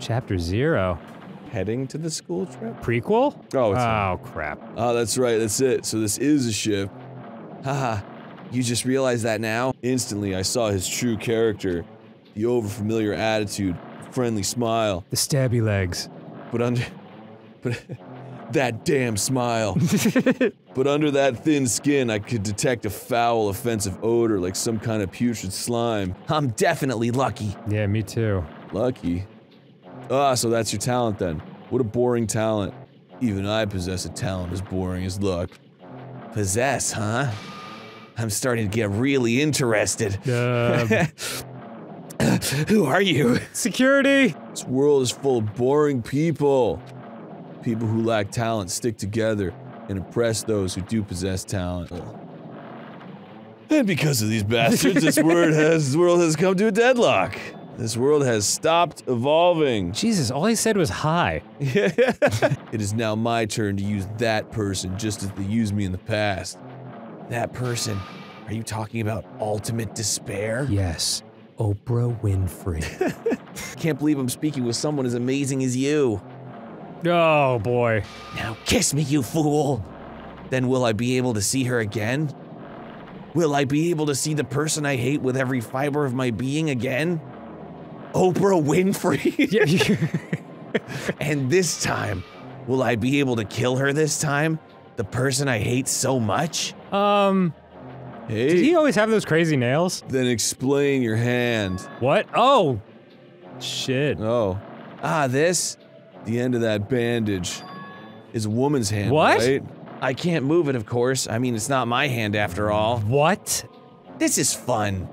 Chapter zero. Heading to the school trip? Prequel? Oh, it's Oh, crap. Oh, that's right. That's it. So this is a ship. Haha. you just realized that now? Instantly, I saw his true character. The overfamiliar attitude, friendly smile, The stabby legs. but under. But. that damn smile. but under that thin skin, I could detect a foul, offensive odor like some kind of putrid slime. I'm definitely lucky. Yeah, me too. Lucky? Ah, so that's your talent then. What a boring talent. Even I possess a talent as boring as luck. Possess, huh? I'm starting to get really interested. Uh, Who are you? security! This world is full of boring people. People who lack talent stick together and oppress those who do possess talent. And because of these bastards, this world has this world has come to a deadlock. This world has stopped evolving. Jesus, all he said was hi. it is now my turn to use that person just as they used me in the past. That person? Are you talking about ultimate despair? Yes, Oprah Winfrey. Can't believe I'm speaking with someone as amazing as you. oh boy. Now kiss me, you fool! Then will I be able to see her again? Will I be able to see the person I hate with every fiber of my being again? Oprah Winfrey? And this time, will I be able to kill her this time? The person I hate so much? um, Hey, did he always have those crazy nails? then explain your hand. What? Oh! Shit. Oh. Ah, this? The end of that bandage is a woman's hand, What? right? I can't move it, of course. I mean, it's not my hand after all. What This is fun.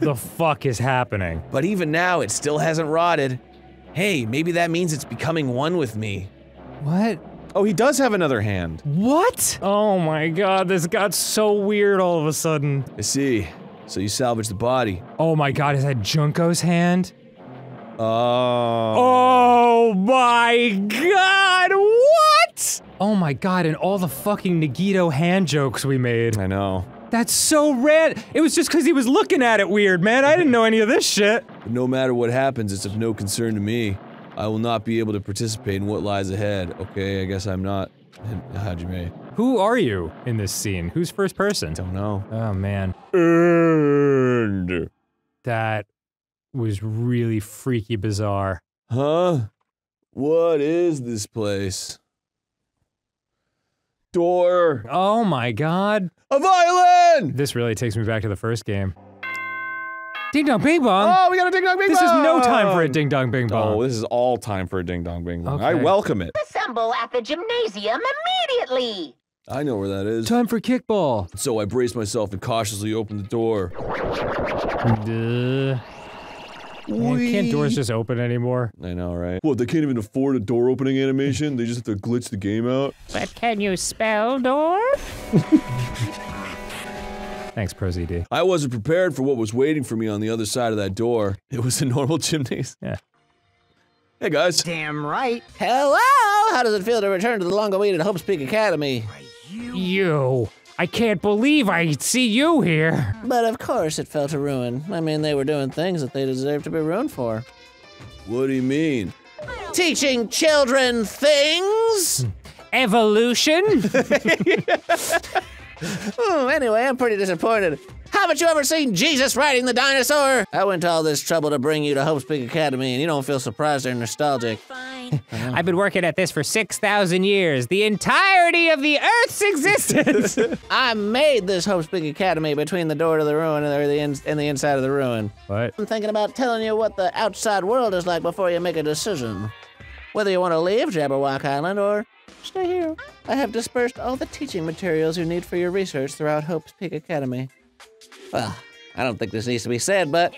The fuck is happening? But even now, it still hasn't rotted. Hey, maybe that means it's becoming one with me. What? Oh, he does have another hand. What? Oh my god, this got so weird all of a sudden. I see. So you salvage the body. Oh my god, is that Junko's hand? Oh. Oh my god, what? Oh my god, and all the fucking Nagito hand jokes we made. I know. That's so rad. It was just because he was looking at it weird, man. I didn't know any of this shit. But no matter what happens, it's of no concern to me. I will not be able to participate in what lies ahead. Okay, I guess I'm not Hajime. Who are you in this scene? Who's first person? Don't know. Oh man, And. that was really freaky bizarre. Huh? What is this place? Door. Oh my god. A violin! This really takes me back to the first game. Ding dong bing bong. Oh, we got a ding dong bing this is no time for a ding dong bing oh, bong. Oh, this is all time for a ding dong bing bong. I welcome it. Assemble at the gymnasium immediately! I know where that is. time for kickball. So I braced myself and cautiously opened the door. Duh. Man, can't doors just open anymore? I know, right? What, they can't even afford a door opening animation? They just have to glitch the game out? But can you spell door? Thanks, ProZD. I wasn't prepared for what was waiting for me on the other side of that door. It was a normal gymnasium. Yeah. Hey guys. Damn right. Hello! How does it feel to return to the long-awaited Hope's Peak Academy? You. I can't believe I see you here. But of course it fell to ruin. I mean, they were doing things that they deserved to be ruined for. What do you mean? Teaching children things? Evolution? Hmm, anyway, I'm pretty disappointed. Haven't you ever seen Jesus riding the dinosaur? I went to all this trouble to bring you to Hope's Peak Academy, and you don't feel surprised or nostalgic. Fine. I've been working at this for 6,000 years, the entirety of the Earth's existence. I made this Hope's Peak Academy between the door to the ruin and the, in- and the inside of the ruin. what? I'm thinking about telling you what the outside world is like before you make a decision. Whether you want to leave Jabberwock Island or stay here. I have dispersed all the teaching materials you need for your research throughout Hope's Peak Academy. Well, I don't think this needs to be said, but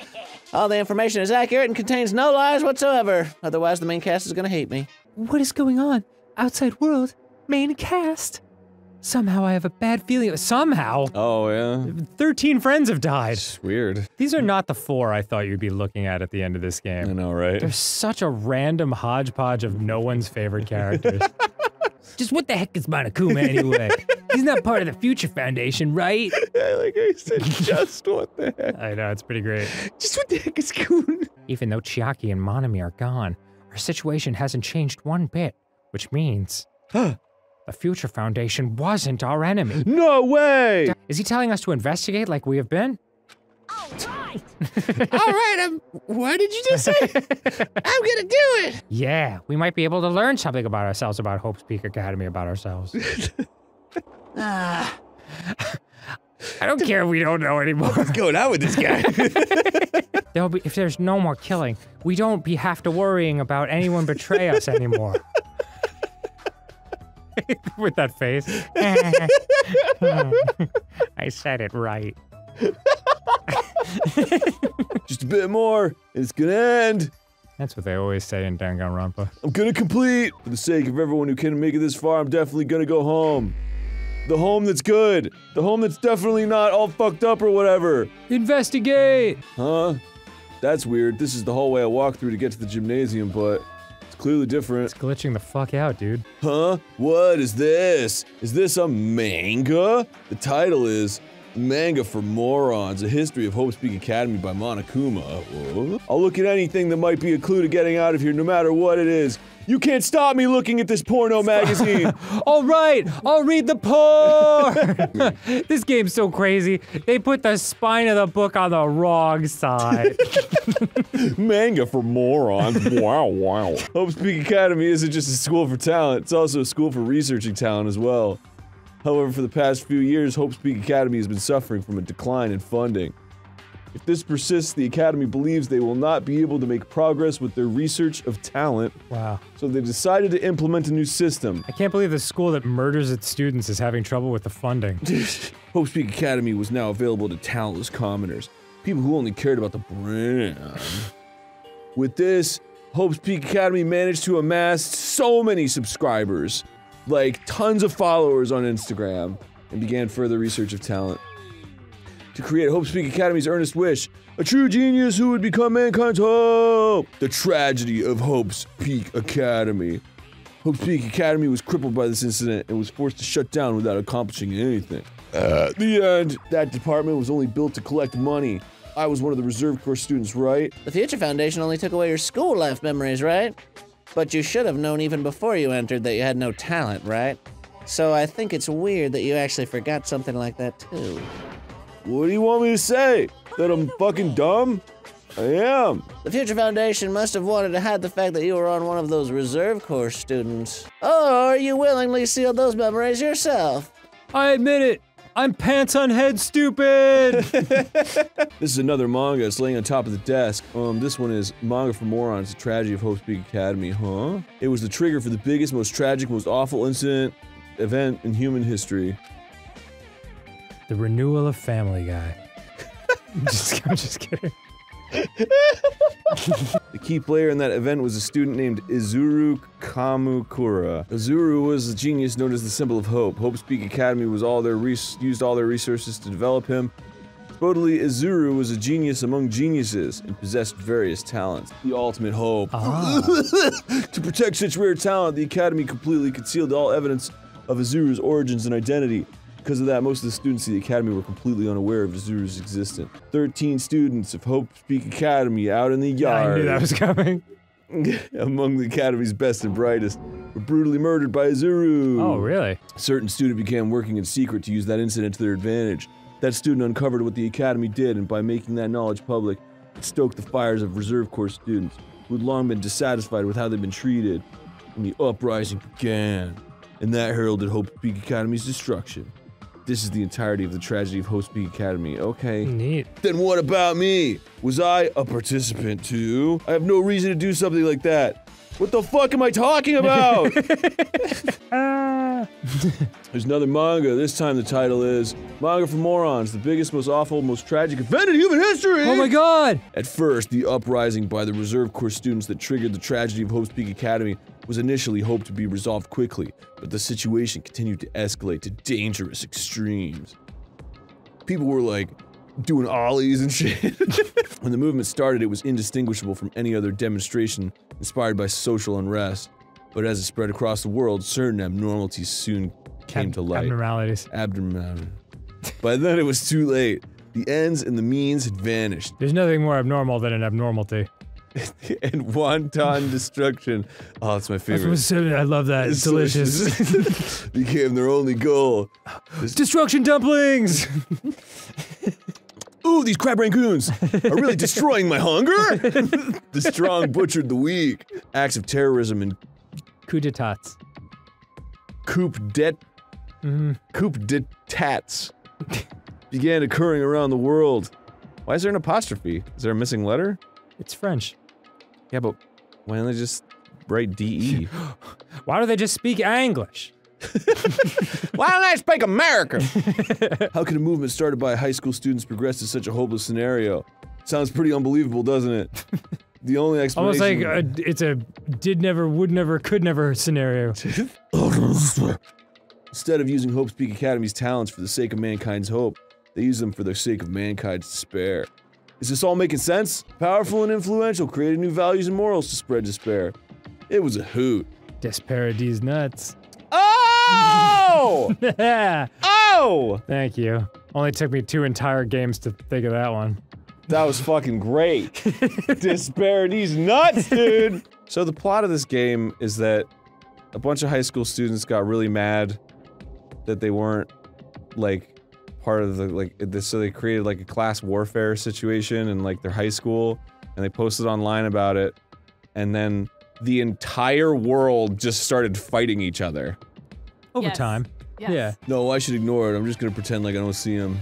all the information is accurate and contains no lies whatsoever. Otherwise, the main cast is going to hate me. What is going on? Outside world, main cast. Somehow I have a bad feeling. Somehow, Oh, yeah? 13 friends have died. It's weird. These are not the four I thought you'd be looking at at the end of this game. I know, right? They're such a random hodgepodge of no one's favorite characters. Just what the heck is Monokuma anyway? He's not part of the Future Foundation, right? I like I said, just what the heck? I know, it's pretty great. Just what the heck is going Even though Chiaki and Monomi are gone, Our situation hasn't changed one bit, which means the Future Foundation wasn't our enemy. No way! Is he telling us to investigate like we have been? All right, um, what did you just say? I'm gonna do it. Yeah, we might be able to learn something about ourselves, about Hope's Peak Academy, about ourselves. Ah, I don't care if we don't know anymore. What's going on with this guy? There'll be, if there's no more killing, we don't be have to worrying about anyone betray us anymore. With that face. I said it right. Just a bit more, and it's gonna end. That's what they always say in Danganronpa. I'm gonna complete. For the sake of everyone who couldn't make it this far, I'm definitely gonna go home. The home that's good. The home that's definitely not all fucked up or whatever. Investigate! Huh? That's weird. This is the hallway I walked through to get to the gymnasium, but it's clearly different. It's glitching the fuck out, dude. Huh? What is this? Is this a manga? The title is Manga for Morons, A History of Hope's Peak Academy by Monokuma. Whoa. I'll look at anything that might be a clue to getting out of here, no matter what it is. You can't stop me looking at this porno magazine. All right, I'll read the porn. this game's so crazy. They put the spine of the book on the wrong side. Manga for morons. wow, wow. Hope's Peak Academy isn't just a school for talent, it's also a school for researching talent as well. However, for the past few years, Hope's Peak Academy has been suffering from a decline in funding. If this persists, the Academy believes they will not be able to make progress with their research of talent, wow. so they decided to implement a new system. I can't believe the school that murders its students is having trouble with the funding. Hope's Peak Academy was now available to talentless commoners, people who only cared about the brand. With this, Hope's Peak Academy managed to amass so many subscribers, like tons of followers on Instagram, and began further research of talent. To create Hope's Peak Academy's earnest wish, a true genius who would become mankind's hope. The tragedy of Hope's Peak Academy. Hope's Peak Academy was crippled by this incident and was forced to shut down without accomplishing anything. At the end, that department was only built to collect money. I was one of the reserve corps students, right? the Future Foundation only took away your school life memories, right? But you should have known even before you entered that you had no talent, right? So I think it's weird that you actually forgot something like that too. What do you want me to say? That I'm fucking dumb? I am. The Future Foundation must have wanted to hide the fact that you were on one of those reserve corps students. Or you willingly sealed those memories yourself. I admit it. I'm pants on head stupid. This is another manga. It's laying on top of the desk. Um, this one is Manga for Morons, The Tragedy of Hope's Peak Academy, huh? It was the trigger for the biggest, most tragic, most awful incident, event in human history. The renewal of Family Guy. just, I'm just kidding. The key player in that event was a student named Izuru Kamukura. Izuru was a genius known as the symbol of hope. Hope's Peak Academy was all their res- used all their resources to develop him. Supposedly, Izuru was a genius among geniuses and possessed various talents. The ultimate hope. Ah. to protect such rare talent, the Academy completely concealed all evidence of Izuru's origins and identity. Because of that, most of the students at the Academy were completely unaware of Izuru's existence. 13 students of Hope Peak Academy out in the yard I knew that was coming. among the Academy's best and brightest, were brutally murdered by Izuru. Oh, really? A certain student began working in secret to use that incident to their advantage. That student uncovered what the Academy did, and by making that knowledge public, it stoked the fires of Reserve Corps students who had long been dissatisfied with how they'd been treated. And the uprising began, and that heralded Hope Peak Academy's destruction. This is the entirety of the tragedy of Host Peak Academy. Okay. Neat. Then what about me? Was I a participant too? I have no reason to do something like that. What the fuck am I talking about? Uh, There's another manga. This time the title is Manga for Morons, the biggest, most awful, most tragic event in human history. Oh my god! At first, the uprising by the Reserve Corps students that triggered the tragedy of Hope's Peak Academy was initially hoped to be resolved quickly, but the situation continued to escalate to dangerous extremes. People were like doing ollies and shit. when the movement started, it was indistinguishable from any other demonstration inspired by social unrest. But as it spread across the world, certain abnormalities soon came Ab- to light. Abnormalities. Abnormality. By then, it was too late. The ends and the means had vanished. There's nothing more abnormal than an abnormality. and wanton destruction. Oh, that's my favorite. what's so- I love that. It's delicious. Became their only goal. Destruction dumplings. Ooh, these crab rangoons are really destroying my hunger. the strong butchered the weak. Acts of terrorism and Coup d'etats. coup det mm-hmm. coup d'etats began occurring around the world. Why is there an apostrophe? Is there a missing letter? It's French. Yeah, but why don't they just write DE? Why don't they just speak English? why don't I speak American? How can a movement started by high school students progress to such a hopeless scenario? Sounds pretty unbelievable, doesn't it? The only Almost like a, it's a did never, would never, could never scenario. Instead of using Hope's Peak Academy's talents for the sake of mankind's hope, they use them for the sake of mankind's despair. Is this all making sense? Powerful and influential, created new values and morals to spread despair. It was a hoot. Desparadis nuts. Oh! oh! Thank you. Only took me two entire games to think of that one. That was fucking great. Disparities nuts, dude. So the plot of this game is that a bunch of high school students got really mad that they weren't like part of the like this so they created like a class warfare situation in like their high school and they posted online about it and then the entire world just started fighting each other. Over Yes. time. Yes. Yeah. No, I should ignore it. I'm just gonna pretend like I don't see him.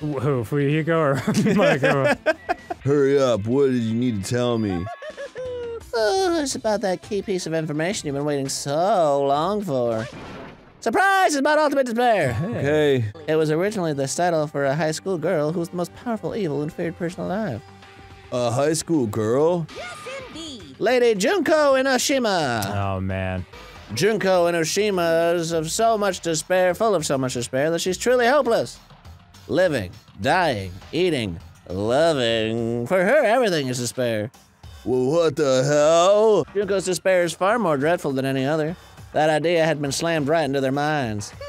Wh- Who, Fuyuhiko or Monaco? Hurry up, what did you need to tell me? Oh, it's about that key piece of information you've been waiting so long for. Surprise! It's about Ultimate Despair! Okay. It was originally the title for a high school girl who was the most powerful evil and feared person alive. A high school girl? Yes, indeed! Lady Junko Enoshima! Oh man. Junko Enoshima is of so much despair, full of so much despair, that she's truly hopeless. Living, dying, eating, loving. For her, everything is despair. Well, what the hell? Junko's despair is far more dreadful than any other. That idea had been slammed right into their minds.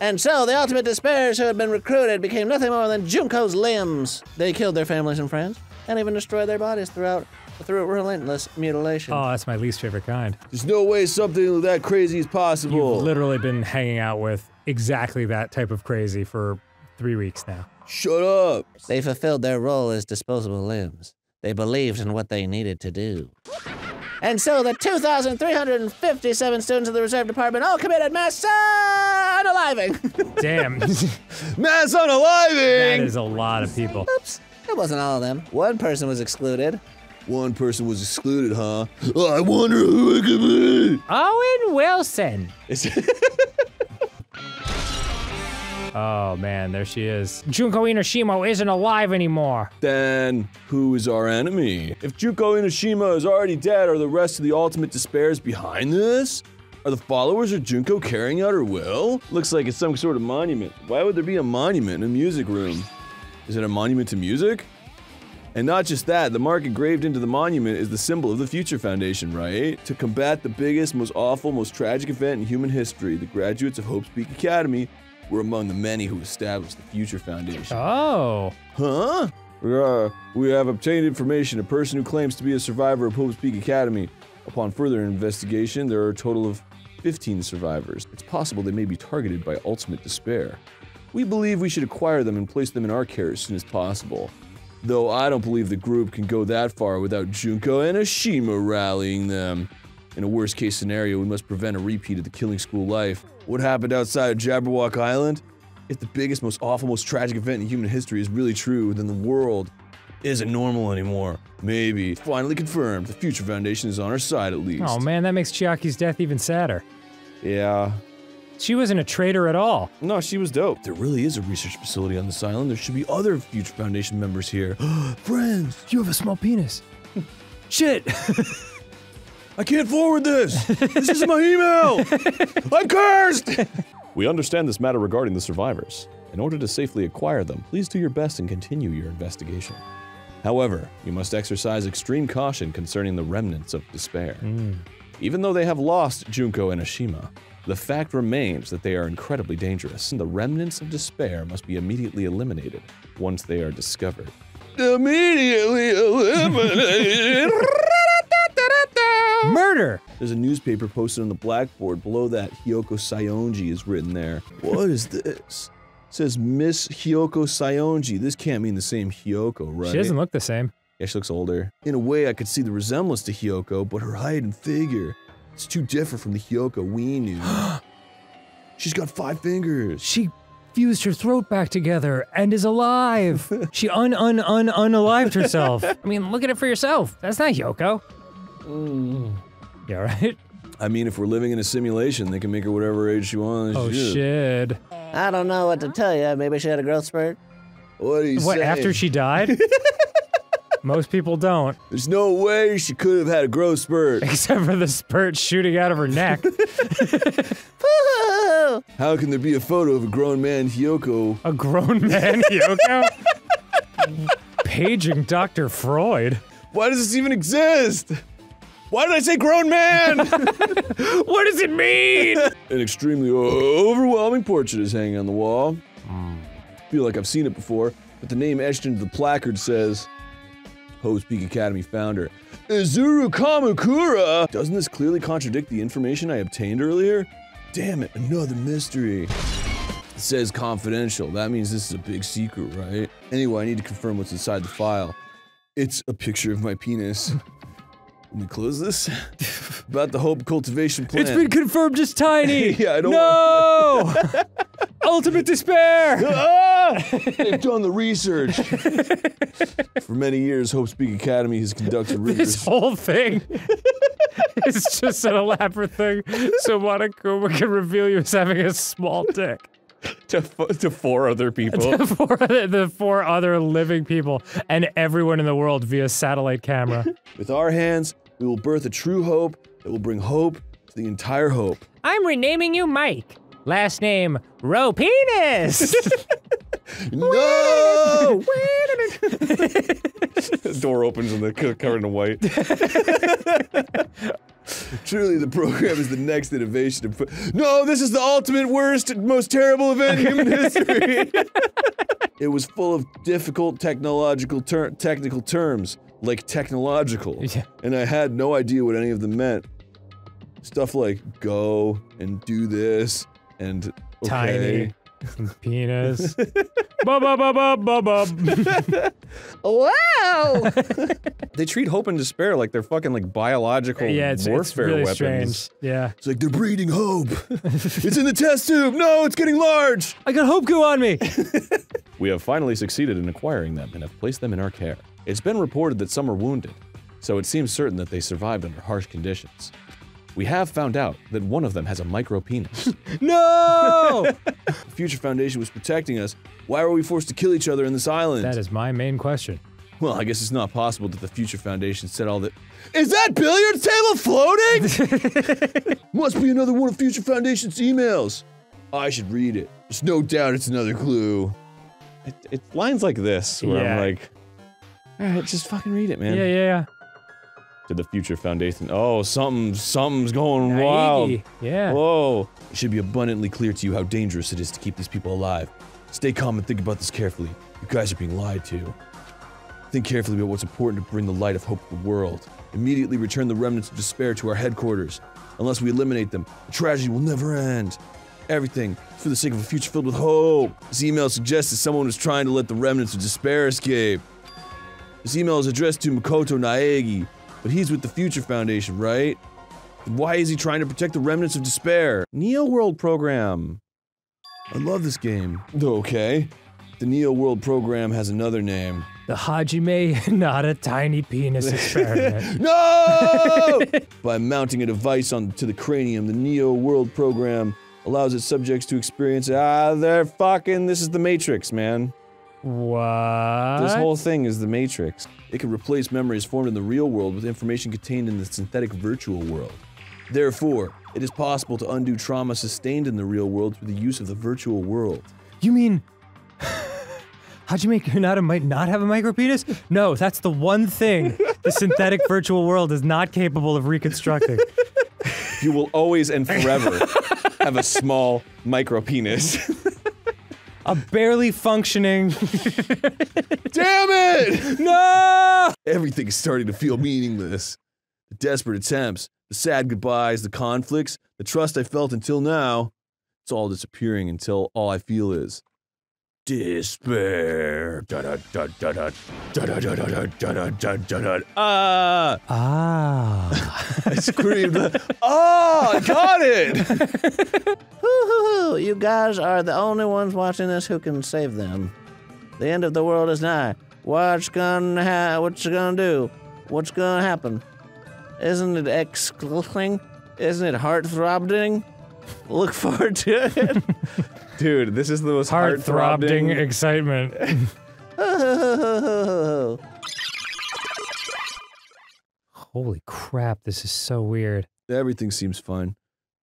And so the ultimate despairs who had been recruited became nothing more than Junko's limbs. They killed their families and friends, and even destroyed their bodies throughout through relentless mutilation. Oh, that's my least favorite kind. There's no way something that crazy is possible. You've literally been hanging out with exactly that type of crazy for three weeks now. Shut up. They fulfilled their role as disposable limbs. They believed in what they needed to do. And so the 2,357 students of the Reserve Department all committed mass unaliving. Damn. Mass that unaliving! is a lot of people. Oops, it wasn't all of them. One person was excluded. One person was excluded, huh? Oh, I wonder who it could be. Owen Wilson. Oh man, there she is. Junko Enoshima isn't alive anymore. then who is our enemy? If Junko Enoshima is already dead, are the rest of the Ultimate Despairs behind this? Are the followers of Junko carrying out her will? Looks like it's some sort of monument. Why would there be a monument in a music room? Is it a monument to music? And not just that, the mark engraved into the monument is the symbol of the Future Foundation, right? To combat the biggest, most awful, most tragic event in human history, the graduates of Hope's Peak Academy were among the many who established the Future Foundation. Oh. Huh? We, are, we have obtained information. A person who claims to be a survivor of Hope's Peak Academy. Upon further investigation, there are a total of 15 survivors. It's possible they may be targeted by ultimate despair. We believe we should acquire them and place them in our care as soon as possible. Though I don't believe the group can go that far without Junko Enoshima rallying them. In a worst case scenario, we must prevent a repeat of the killing school life. What happened outside of Jabberwock Island? If the biggest, most awful, most tragic event in human history is really true, then the world isn't normal anymore. Maybe. Finally confirmed. The Future Foundation is on our side at least. Oh man, that makes Chiaki's death even sadder. Yeah. She wasn't a traitor at all. No, she was dope. There really is a research facility on this island. There should be other Future Foundation members here. Friends, You have a small penis. Shit. I can't forward this. this isn't my email. I'm cursed. We understand this matter regarding the survivors. In order to safely acquire them, please do your best and continue your investigation. However, you must exercise extreme caution concerning the remnants of despair. Hmm. Even though they have lost Junko Enoshima, the fact remains that they are incredibly dangerous, and the remnants of despair must be immediately eliminated once they are discovered. immediately eliminated. Murder! There's a newspaper posted on the blackboard. Below that, Hiyoko Saionji is written there. What is this? It says Miss Hiyoko Saionji. This can't mean the same Hiyoko, right? She doesn't look the same. Yeah, she looks older. In a way, I could see the resemblance to Hiyoko, but her height and figure, it's too different from the Hiyoko we knew. She's got five fingers. She fused her throat back together and is alive. she un un un unalived herself. I mean, look at it for yourself. That's not Yoko. Yeah, right? I mean, if we're living in a simulation, they can make her whatever age she wants. Oh Shit. shit. I don't know what to tell you. Maybe she had a growth spurt. What are you What, saying? after she died? Most people don't, There's no way she could have had a growth spurt. except for the spurt shooting out of her neck. How can there be a photo of a grown man Hiyoko? A grown man, Yoko? Paging Dr. Freud. Why does this even exist? Why did I say grown man? What does it mean? An extremely overwhelming portrait is hanging on the wall. Hmm. Feel like I've seen it before, but the name etched into the placard says Hope's Peak Academy founder Izuru Kamukura. Doesn't this clearly contradict the information I obtained earlier? Damn it, another mystery. It says confidential. That means this is a big secret, right? Anyway, I need to confirm what's inside the file. It's a picture of my penis. Let me close this. About the Hope cultivation plan. It's been confirmed as tiny. Yeah, I don't No! Ultimate despair. Ah! They've done the research. For many years, Hope's Peak Academy has conducted research. This whole thing is just an elaborate thing so Monokuma can reveal you as having a small dick. to, f- to four other people. The four, the four other living people and everyone in the world via satellite camera. With our hands, we will birth a true hope that will bring hope to the entire hope. I'm renaming you Mike. Last name, Row Penis. No! door opens and they're co- covered in white. Truly, the program is the next innovation. Of no, this is the ultimate worst, most terrible event in human history. it was full of difficult technological ter- technical terms, like technological, Yeah. and I had no idea what any of them meant. Stuff like go and do this and okay. Tiny. Penis. Bub, bub, bub, bub, bub, bub. Wow! They treat hope and despair like they're fucking like biological Yeah, it's, it's really weapons. strange. Yeah. It's like they're breeding hope. it's in the test tube. No, it's getting large. I got hope goo on me. We have finally succeeded in acquiring them and have placed them in our care. It's been reported that some are wounded, so it seems certain that they survived under harsh conditions. We have found out that one of them has a micro penis. no! The Future Foundation was protecting us. Why were we forced to kill each other in this island? that is my main question. well, I guess it's not possible that the Future Foundation said all that. Is that billiards table floating? Must be another one of Future Foundation's emails. I should read it. There's no doubt it's another clue. it, it's lines like this where Yeah. I'm like, all right, just fucking read it, man. Yeah, yeah, yeah, To the Future Foundation. Oh, something, something's going yeah. wild. Yeah. Whoa. It should be abundantly clear to you how dangerous it is to keep these people alive. Stay calm and think about this carefully. You guys are being lied to. Think carefully about what's important to bring the light of hope to the world. Immediately return the remnants of despair to our headquarters. Unless we eliminate them, the tragedy will never end. Everything for the sake of a future filled with hope. This email suggests that someone was trying to let the remnants of despair escape. This email is addressed to Makoto Naegi, but he's with the Future Foundation, right? Why is he trying to protect the remnants of despair? Neo World program. I love this game. Okay. The Neo World program has another name. The Hajime not a tiny penis experiment. No! By mounting a device onto the cranium, the Neo World program allows its subjects to experience. Ah, they're fucking. This is the Matrix, man. What? This whole thing is the Matrix. It can replace memories formed in the real world with information contained in the synthetic virtual world. Therefore, it is possible to undo trauma sustained in the real world through the use of the virtual world. You mean Hajime Hinata might not have a micropenis? No, that's the one thing the synthetic virtual world is not capable of reconstructing. You will always and forever have a small micro penis. a barely functioning. Damn it! no! Everything is starting to feel meaningless. The desperate attempts, the sad goodbyes, the conflicts, the trust I felt until now, it's all disappearing until all I feel is despair. Ah! Ah! I screamed. Oh, got it! You guys are the only ones watching this who can save them. The end of the world is nigh. What's gonna ha- What's gonna do? What's gonna happen? Isn't it exclaiming? Isn't it heart throbbing? Look forward to it. Dude, this is the most Heart throbbing excitement. Holy crap, this is so weird. Everything seems fun.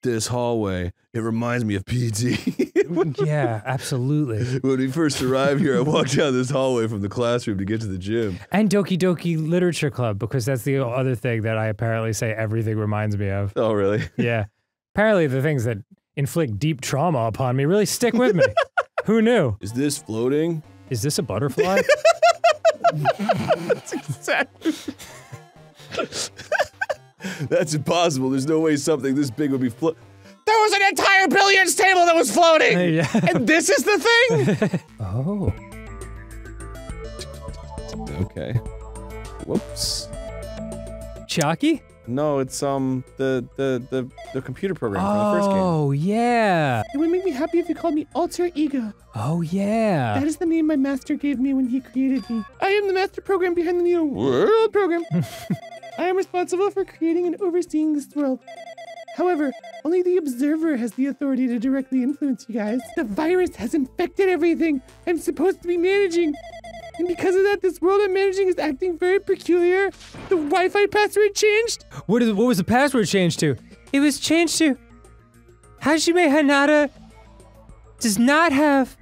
This hallway, it reminds me of PT. yeah, absolutely. when we first arrived here, I walked down this hallway from the classroom to get to the gym. And Doki Doki Literature Club, because that's the other thing that I apparently say everything reminds me of. Oh, really? Yeah. apparently, the things that inflict deep trauma upon me really stick with me. Who knew? Is this floating? Is this a butterfly? That's impossible. There's no way something this big would be float. There was an entire billiards table that was floating! yeah. and this is the thing? Oh. Okay. Whoops. Chalky? No, it's um the the the, the computer program from the first game. Oh, yeah. It would make me happy if you called me Alter Ego. Oh, yeah. That is the name my master gave me when he created me. I am the master program behind the Neo World program. I am responsible for creating and overseeing this world. However, only the observer has the authority to directly influence you guys. The virus has infected everything I'm supposed to be managing. And because of that, this world I'm managing is acting very peculiar. The Wi-Fi password changed. What, is, what was the password changed to? It was changed to Hajime Hinata does not have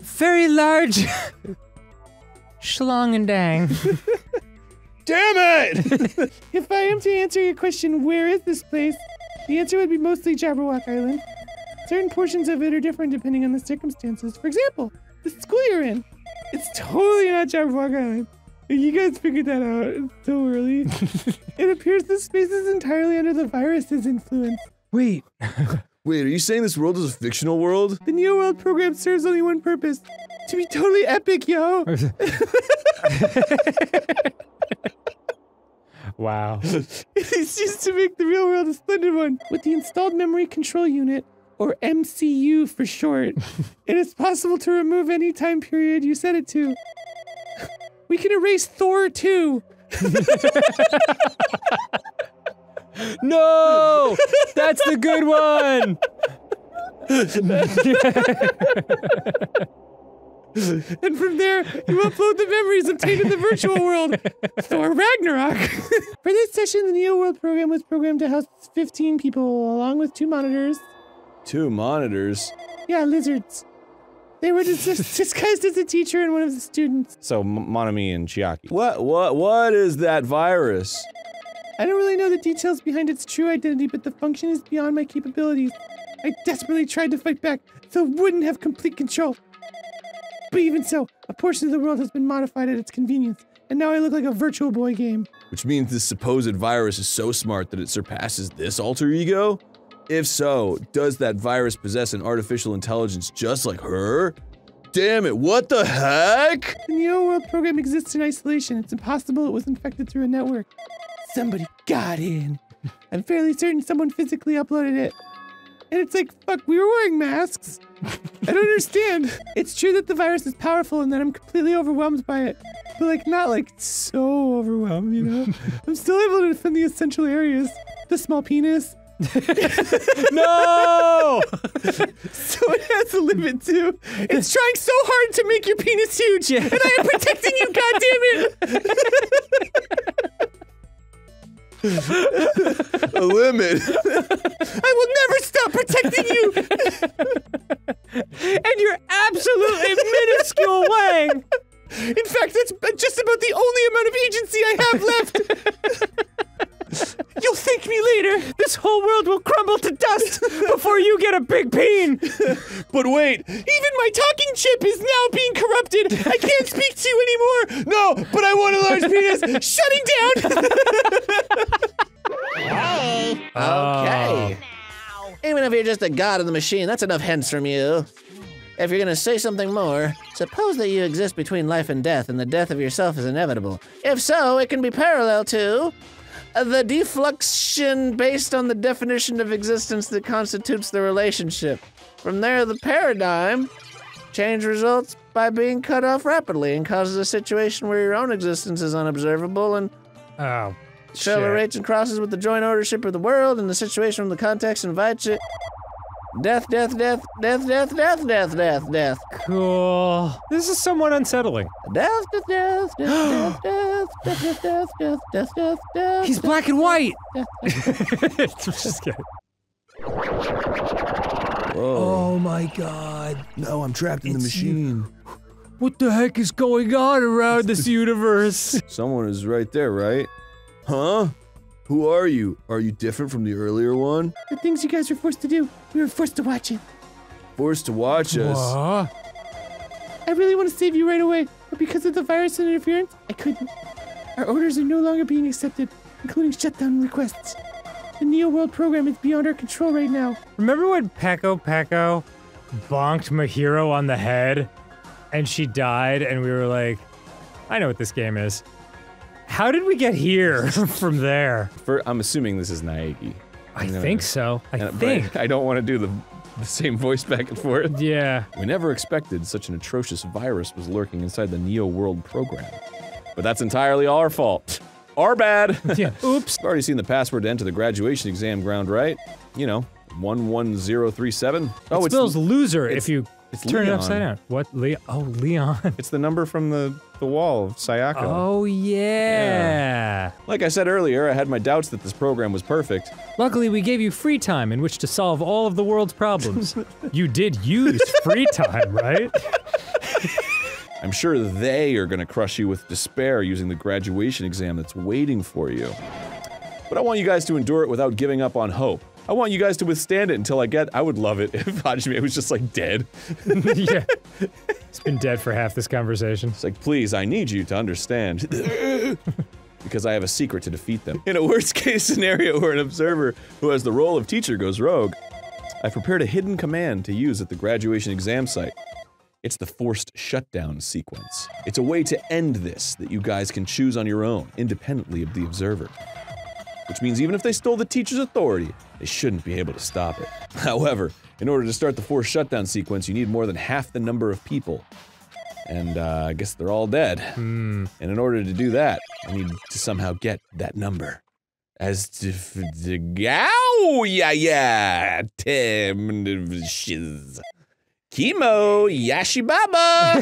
very large schlongendang. Damn it! If I am to answer your question, where is this place? The answer would be mostly Jabberwock Island. Certain portions of it are different depending on the circumstances. For example, the school you're in. It's totally not Jabberwock Island. You guys figured that out It's so early. it appears this space is entirely under the virus's influence. Wait, Wait, are you saying this world is a fictional world? The Neo World program serves only one purpose to be totally epic, yo. wow. It is used to make the real world a splendid one. With the installed memory control unit, or MCU for short, it is possible to remove any time period you set it to. We can erase Thor too. No! That's the good one! And from there, you upload the memories obtained in the virtual world. Thor Ragnarok. For this session, the Neo World program was programmed to house 15 people, along with two monitors. Two monitors. Yeah, lizards. They were dis- disguised as a teacher and one of the students. So M- Monomi and Chiaki. What what what is that virus? I don't really know the details behind its true identity, but the function is beyond my capabilities. I desperately tried to fight back, so it wouldn't have complete control. But even so, a portion of the world has been modified at its convenience, and now I look like a virtual boy game. Which means this supposed virus is so smart that it surpasses this alter ego? If so, does that virus possess an artificial intelligence just like her? Damn it, what the heck? The Neo World program exists in isolation. It's impossible it was infected through a network. Somebody got in. I'm fairly certain someone physically uploaded it. And it's like, fuck, we were wearing masks. I don't understand. It's true that the virus is powerful and that I'm completely overwhelmed by it. But like not like so overwhelmed, you know? I'm still able to defend the essential areas. The small penis. No! So it has a limit too. It's trying so hard to make your penis huge. And I am protecting you, goddammit! A limit. I will never stop protecting you! and you're absolutely minuscule Wang! In fact, that's just about the only amount of agency I have left. You'll thank me later. This whole world will crumble to dust before you get a big peen. But wait, Even my talking chip is now being corrupted. I can't speak to you anymore. no, but I want a large penis. Shutting down. Hey. Okay. Oh. Even if you're just a god of the machine, that's enough hints from you. If you're gonna say something more, suppose that you exist between life and death, and the death of yourself is inevitable. If so, it can be parallel to Uh, the defluxion based on the definition of existence that constitutes the relationship. From there, the paradigm change results by being cut off rapidly and causes a situation where your own existence is unobservable and Oh, accelerates and crosses with the joint ownership of the world, and the situation from the context invites it. Death, death, death, death, death, death, death, death, death, cool. This is somewhat unsettling. death, death, death, death, death, death, death, death, death, death, death, death. He's black and white. death. Just kidding. Oh my god. no, I'm trapped in the machine. What the heck is going on around this universe? Someone is right there, right? Huh? Who are you? Are you different from the earlier one? The things you guys were forced to do, we were forced to watch it. Forced to watch us. What? I really want to save you right away, but because of the virus and interference, I couldn't. Our orders are no longer being accepted, including shutdown requests. The Neo World program is beyond our control right now. Remember when Peko Peko bonked Mahiru on the head and she died and we were like, I know what this game is. How did we get here from there? For, I'm assuming this is Naegi. I think so. I And- think. I don't want to do the, the same voice back and forth. Yeah. We never expected such an atrocious virus was lurking inside the Neo World program. But that's entirely our fault. Our bad. Yeah. Oops. I've already seen the password to enter the graduation exam ground, right? You know, 11037. Oh, it it's spells loser if you it's turn it upside down. What? Le- oh, Leon. it's the number from the, the wall of Sayaka. Oh, yeah. Like I said earlier, I had my doubts that this program was perfect. Luckily, we gave you free time in which to solve all of the world's problems. you did use free time, right? I'm sure they are going to crush you with despair using the graduation exam that's waiting for you. But I want you guys to endure it without giving up on hope. I want you guys to withstand it until I get. I would love it if Hajime was just like dead. yeah. It's been dead for half this conversation. It's like, please, I need you to understand. because I have a secret to defeat them. In a worst case scenario where an observer who has the role of teacher goes rogue, I've prepared a hidden command to use at the graduation exam site. It's the forced shutdown sequence. It's a way to end this that you guys can choose on your own, independently of the observer. Which means even if they stole the teacher's authority, they shouldn't be able to stop it. However, in order to start the forced shutdown sequence, you need more than half the number of people. And uh, I guess they're all dead. And in order to do that, I need to somehow get that number. As to the ow, yeah, yeah, Tim shiz. Chemo, Yashibaba,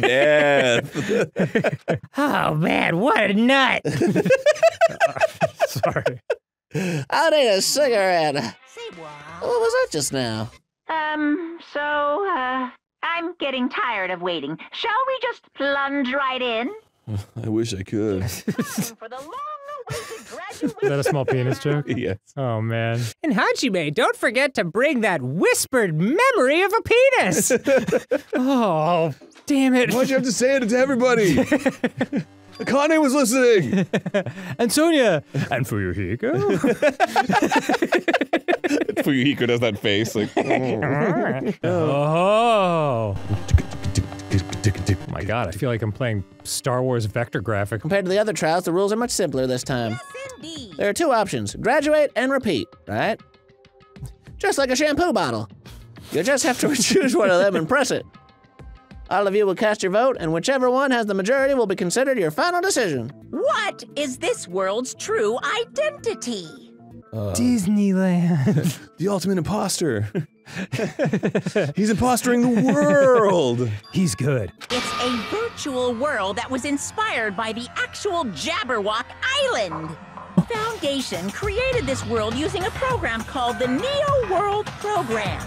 death. Oh, man, what a nut. Sorry. I need a cigarette. Say what? What was that just now? Um, so, uh, I'm getting tired of waiting. Shall we just plunge right in? I wish I could. For the long-awaited graduation. Is that a small penis joke? yes. Oh, man. And Hajime, don't forget to bring that whispered memory of a penis. oh, damn it. Why'd you have to say it to everybody? Akane was listening. And Sonia. And Fuyuhiko. Fuyuhiko does that face like. oh. oh. My god, I feel like I'm playing Star Wars vector graphic. Compared to the other trials, the rules are much simpler this time. Indeed. There are two options graduate and repeat, right? Just like a shampoo bottle. You just have to choose one of them and press it. All of you will cast your vote, and whichever one has the majority will be considered your final decision. What is this world's true identity? Disneyland. The ultimate imposter. He's impostering the world. He's good. It's a virtual world that was inspired by the actual Jabberwock Island. Foundation created this world using a program called the Neo World Program.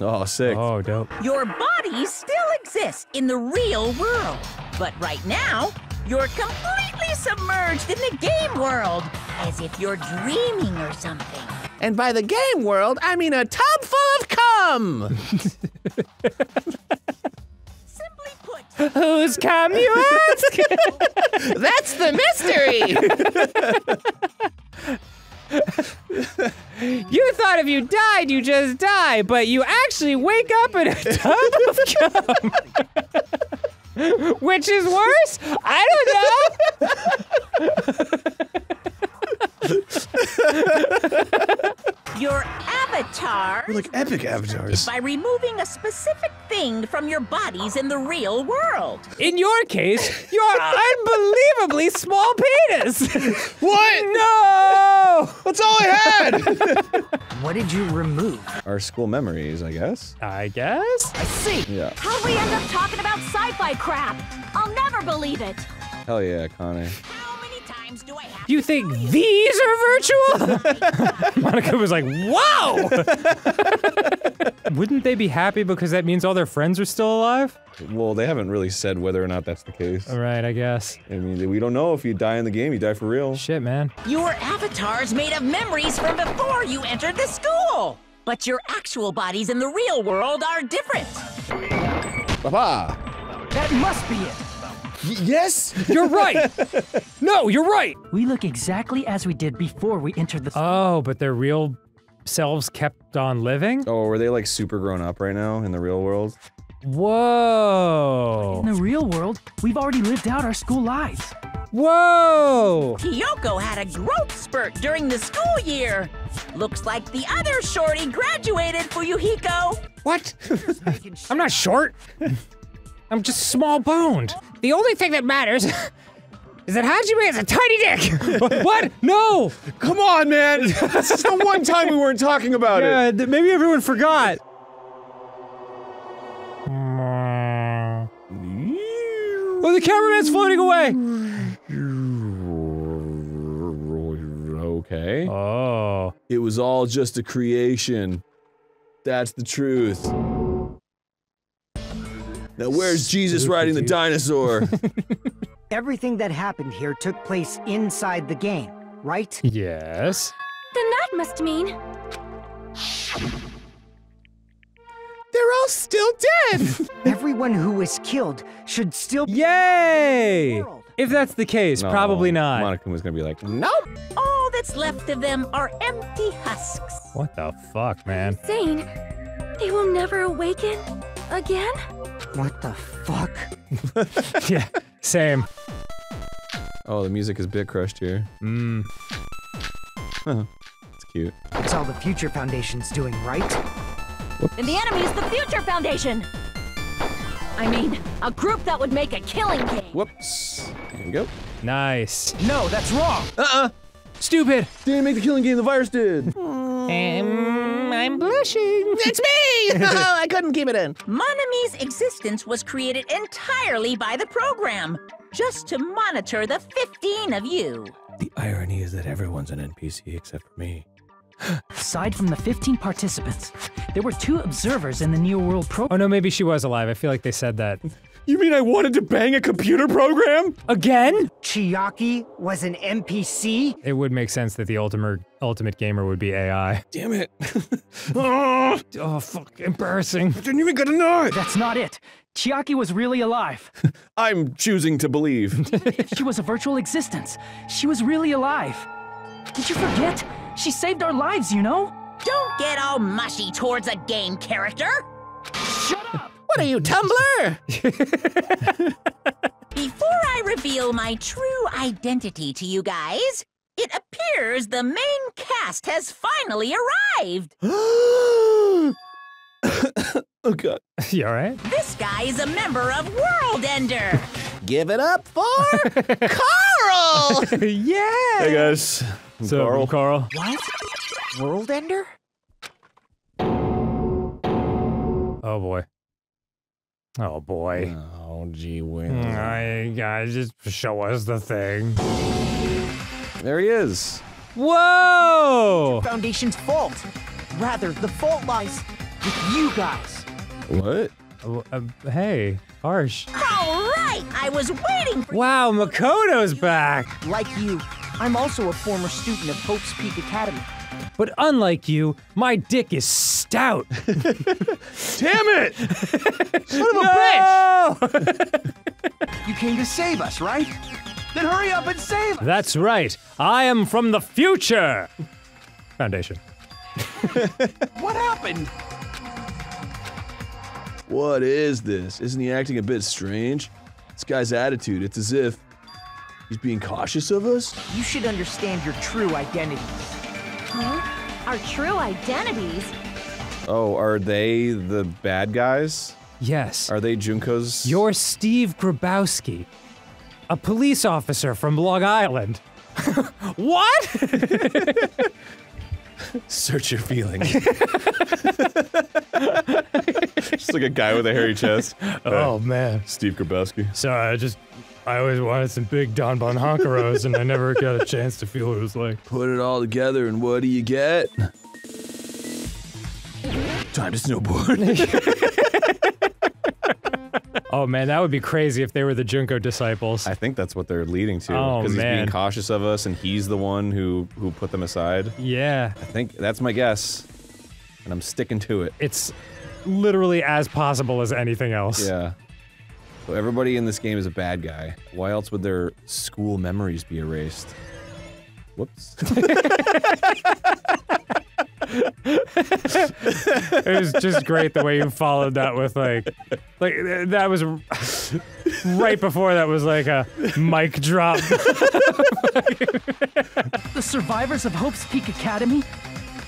Oh, sick. Oh, dope. Your body still exists in the real world, but right now, you're completely submerged in the game world. as if you're dreaming or something. And by the game world, I mean a tub full of cum. Simply put, Who's come, you ask? That's the mystery. you thought if you died, you just die, but you actually wake up in a tub of cum. Which is worse? I don't know. your avatar We're like epic avatars. by removing a specific thing from your bodies in the real world. In your case, your unbelievably small penis. What? No! That's all I had. What did you remove? Our school memories, I guess. I guess. I see. Yeah. How'd we end up talking about sci-fi crap? I'll never believe it. Hell yeah, Connie. How many times do I have You to think you? these are virtual? Monica was like, whoa! Wouldn't they be happy because that means all their friends are still alive? Well, they haven't really said whether or not that's the case. All right, I guess. I mean, we don't know if you die in the game, you die for real. Shit, man. Your avatar's made of memories from before you entered the school. But your actual bodies in the real world are different. Papa. That must be it. Y- yes. You're right! no, you're right! We look exactly as we did before we entered the. Oh, but their real selves kept on living? Oh, were they like super grown up right now in the real world? Whoa! in the real world, we've already lived out our school lives. Whoa! Kyoko had a growth spurt during the school year. Looks like the other shorty graduated Fuyuhiko. What? I'm not short. I'm just small boned. The only thing that matters is that Hajime has a tiny dick. what? No! Come on, man. this is the one time we weren't talking about it. Yeah, th- maybe everyone forgot. Oh, the cameraman's floating away. Okay. Oh. It was all just a creation. That's the truth. Now, where's Jesus riding the dinosaur? Everything that happened here took place inside the game, right? Yes. Then that must mean They're all still dead. Everyone who was killed should still be Yay! If that's the case, No, probably not. Monica was gonna be like, nope. All that's left of them are empty husks. What the fuck, man? Zane, they will never awaken again? What the fuck? yeah, same. oh, the music is bit crushed here. Mm. It's cute. That's all the Future Foundation's doing, right? And the enemy is the Future Foundation! I mean, a group that would make a killing game. Whoops. There we go. Nice. No, that's wrong. uh-uh. Stupid. Didn't make the killing game, the virus did. Um, I'm blushing. It's me! oh, I couldn't keep it in. Monomi's existence was created entirely by the program, just to monitor the 15 of you. The irony is that everyone's an NPC except for me. Aside from the 15 participants, there were two observers in the Neo World Pro. Oh no, maybe she was alive. I feel like they said that. You mean I wanted to bang a computer program? Again? Chiaki was an NPC? It would make sense that the ultimate ultimate gamer would be AI. Damn it. Oh, oh fuck, embarrassing. I didn't even get a nod. That's not it. Chiaki was really alive. I'm choosing to believe. she was a virtual existence. She was really alive. Did you forget? She saved our lives, you know? Don't get all mushy towards a game character. Shut up! What are you, Tumblr? Before I reveal my true identity to you guys, it appears the main cast has finally arrived. oh god. you alright? This guy is a member of World Ender. Give it up for Carl! yeah! Hey guys. I'm So, Carl. Carl. What? World Ender? Oh boy. Oh boy. Oh, gee whiz. I guys just show us the thing. There he is. Whoa! Foundation's fault. Rather, the fault lies with you guys. What? Uh, uh, hey, harsh. All right, I was waiting for Wow, Makoto's back. Like you, I'm also a former student of Hope's Peak Academy. But unlike you, my dick is stout. Damn it! Son of a bitch! You came to save us, right? Then hurry up and save us! That's right. I am from the future. Foundation. What happened? What is this? Isn't he acting a bit strange? This guy's attitude, it's as if he's being cautious of us? You should understand your true identity. Huh? Our true identities? Oh, are they the bad guys? Yes. Are they Junko's? You're Steve Grabowski, a police officer from Long Island. what? Search your feelings. Just like a guy with a hairy chest. Oh, man. Steve Grabowski. Sorry, I just. I always wanted some big Don Bon Honkeros, and I never got a chance to feel what it was like. Put it all together, and what do you get? Time to snowboard. Oh man, that would be crazy if they were the Junko disciples. I think that's what they're leading to. Oh, Because he's being cautious of us and he's the one who who put them aside. yeah, I think that's my guess. And I'm sticking to it. it's literally as possible as anything else. Yeah. So everybody in this game is a bad guy. Why else would their school memories be erased? Whoops. it was just great the way you followed that with like, like that was right before that was like a mic drop. The survivors of Hope's Peak Academy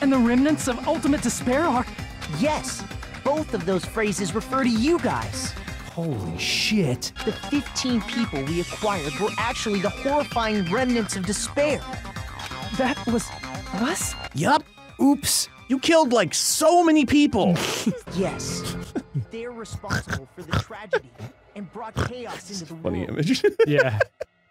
and the remnants of Ultimate Despair are. Yes, both of those phrases refer to you guys. Holy shit! The 15 people we acquired were actually the horrifying remnants of despair. That was us? Yup. Oops. You killed like so many people. Yes, they're responsible for the tragedy and brought chaos into the Funny world. image. Yeah,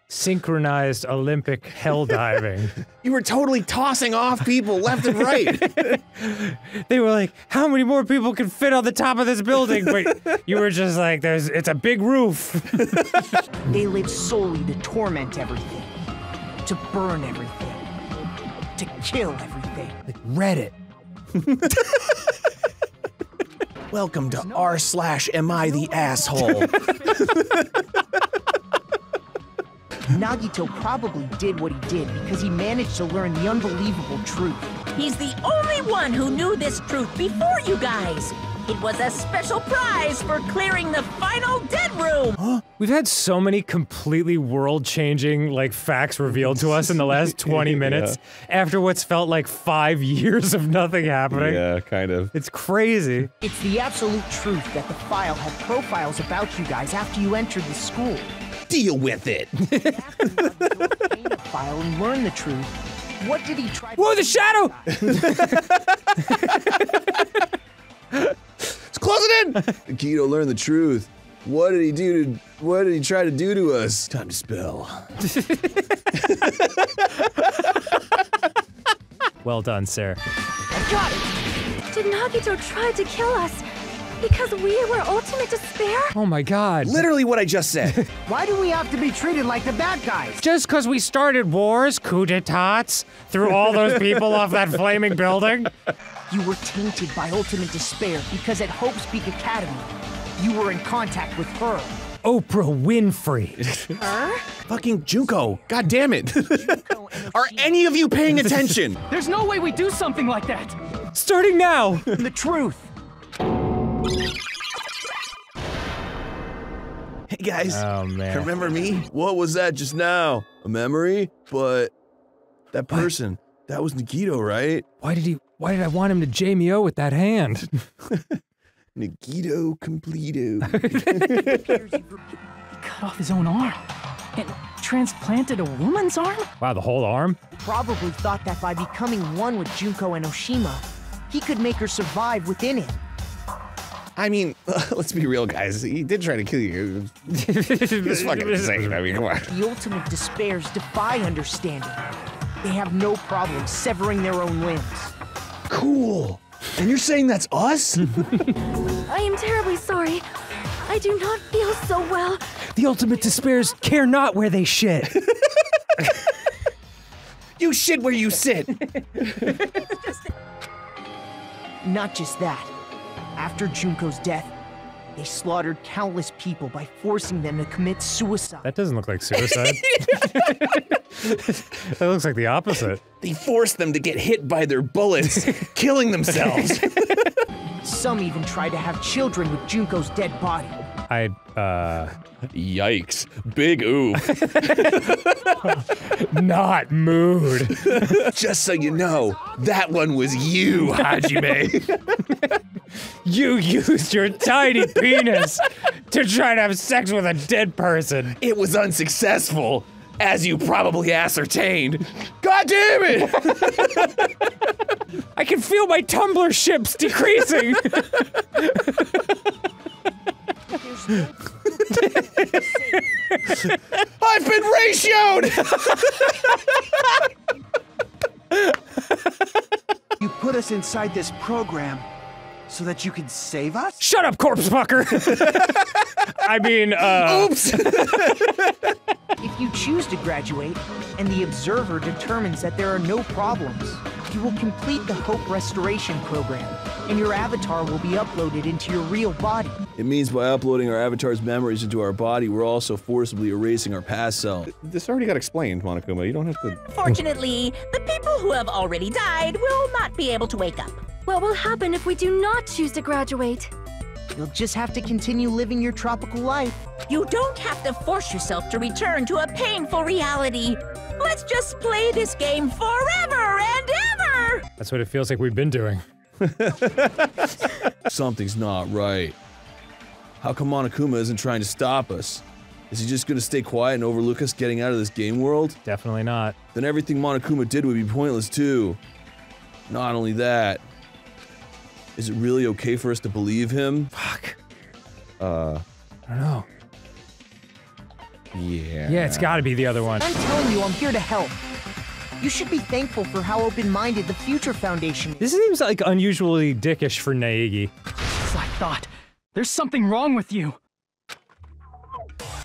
synchronized Olympic hell diving. you were totally tossing off people left and right. They were like, "How many more people can fit on the top of this building?" But you were just like, "There's, it's a big roof." They live solely to torment everything, to burn everything, to kill everything. Reddit. Welcome to r slash am I the asshole? Nagito probably did what he did because he managed to learn the unbelievable truth. He's the only one who knew this truth before you guys. It was a special prize for clearing the final dead room. We've had so many completely world-changing like facts revealed to us in the last 20 minutes after what's felt like 5 years of nothing happening. yeah, kind of. It's crazy. It's the absolute truth that the file had profiles about you guys after you entered the school. Deal with it. After Nagito obtained the file and learned the truth, what did he try to Whoa, the shadow! It's closing in! Keto learned the truth. What did he do to. What did he try to do to us? Time to spell. Well done, sir. I got it! Did Nagito try to kill us? Because we were ultimate despair? Oh my god. Literally what I just said. Why do we have to be treated like the bad guys? Just because we started wars, coup d'etats, threw all those people off that flaming building? You were tainted by ultimate despair because at Hope's Peak Academy, you were in contact with her. Oprah Winfrey. Her? Fucking Junko. God damn it. Junko Are any of you paying attention? There's no way we do something like that! Starting now! the truth? Hey guys, Oh man. remember me? What was that just now? A memory? But that person, that was Nagito, right? Why did he why did I want him to JMO with that hand? Nagito completo. Appears you've repeat- He cut off his own arm and transplanted a woman's arm? wow, the whole arm? Probably thought that by becoming one with Junko Enoshima, he could make her survive within him. I mean, let's be real, guys. He did try to kill you. It's fucking insane. I mean, come on. The ultimate despairs defy understanding. They have no problem severing their own limbs. cool. And you're saying that's us? I am terribly sorry. I do not feel so well. The ultimate despairs care not where they shit. You shit where you sit. Not just that. After Junko's death, they slaughtered countless people by forcing them to commit suicide. That doesn't look like suicide. that looks like the opposite. They forced them to get hit by their bullets, killing themselves. Some even tried to have children with Junko's dead body. I, uh. Yikes. Big oof. Not mood. Just so you know, that one was you, Hajime. you used your tiny penis to try to have sex with a dead person. It was unsuccessful, as you probably ascertained. God damn it! I can feel my Tumblr ships decreasing. I've been ratioed! You put us inside this program so that you can save us? Shut up, corpse fucker! I mean, uh. Oops! If you choose to graduate, and the observer determines that there are no problems, you will complete the Hope Restoration Program, and your avatar will be uploaded into your real body. It means by uploading our avatar's memories into our body, we're also forcibly erasing our past self. This already got explained, Monokuma. You don't have to. Fortunately, the people who have already died will not be able to wake up. What will happen if we do not choose to graduate? You'll just have to continue living your tropical life. You don't have to force yourself to return to a painful reality. Let's just play this game forever and ever! That's what it feels like we've been doing. Something's not right. How come Monokuma isn't trying to stop us? Is he just gonna stay quiet and overlook us getting out of this game world? Definitely not. Then everything Monokuma did would be pointless too. Not only that, is it really okay for us to believe him? Fuck. Uh. I don't know. Yeah. Yeah, it's gotta be the other one. I'm telling you, I'm here to help. You should be thankful for how open-minded the Future Foundation is. This seems like unusually dickish for Naegi. As I thought. There's something wrong with you.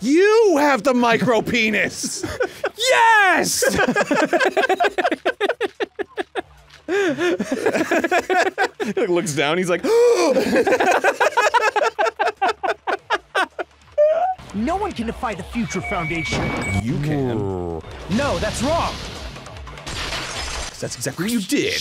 You have the micro penis! Yes! He looks down. He's like, No one can defy the Future Foundation. "You can." No, that's wrong. That's exactly what you did.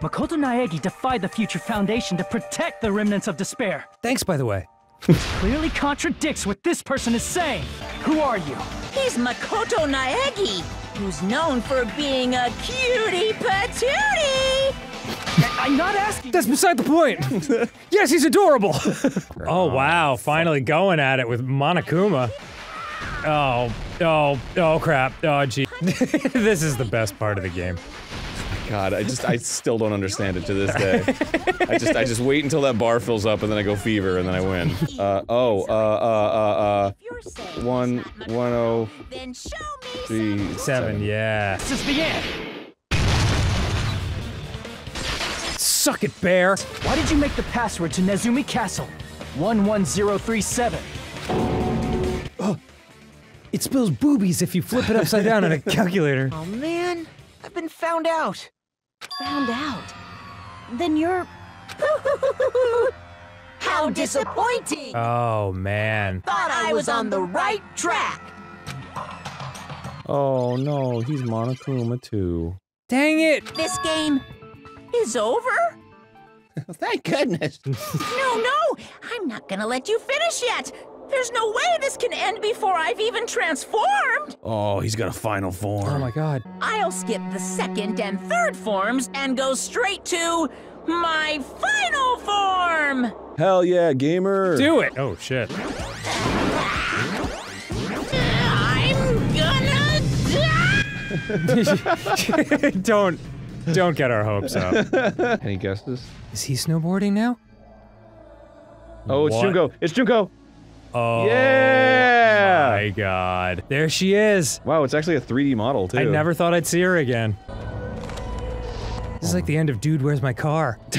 Makoto Naegi defied the Future Foundation to protect the remnants of despair. Thanks, by the way. Clearly contradicts what this person is saying. Who are you? He's Makoto Naegi, who's known for being a cutie patootie! I'm not asking. That's beside the point. yes, he's adorable. oh wow, finally going at it with Monokuma. Oh, oh, oh crap. Oh gee. this is the best part of the game. God, I just, I still don't understand it to this day. I just, I just wait until that bar fills up and then I go fever and then I win. Uh, oh, uh, uh, uh, uh, one, one oh, Then show me three, Seven, yeah. This is the end. Suck it, bear. Why did you make the password to Nezumi Castle? 11037. Oh, It spills boobies if you flip it upside down on a calculator. Oh man, I've been found out. Found out. Then you're. How disappointing! Oh man. Thought I was on the right track! Oh no, he's Monokuma too. Dang it. This game is over? Thank goodness. No, no! I'm not gonna let you finish yet! There's no way this can end before I've even transformed! Oh, he's got a final form. Oh my god. I'll skip the second and third forms and go straight to my final form! Hell yeah, gamer! Do it. Oh shit. I'm gonna die! don't don't get our hopes up. Any guesses? Is he snowboarding now? Oh, it's What? Junko. It's Junko. Oh Yeah! my god. There she is. Wow, it's actually a 3D model too. I never thought I'd see her again. This is like the end of Dude, Where's My Car?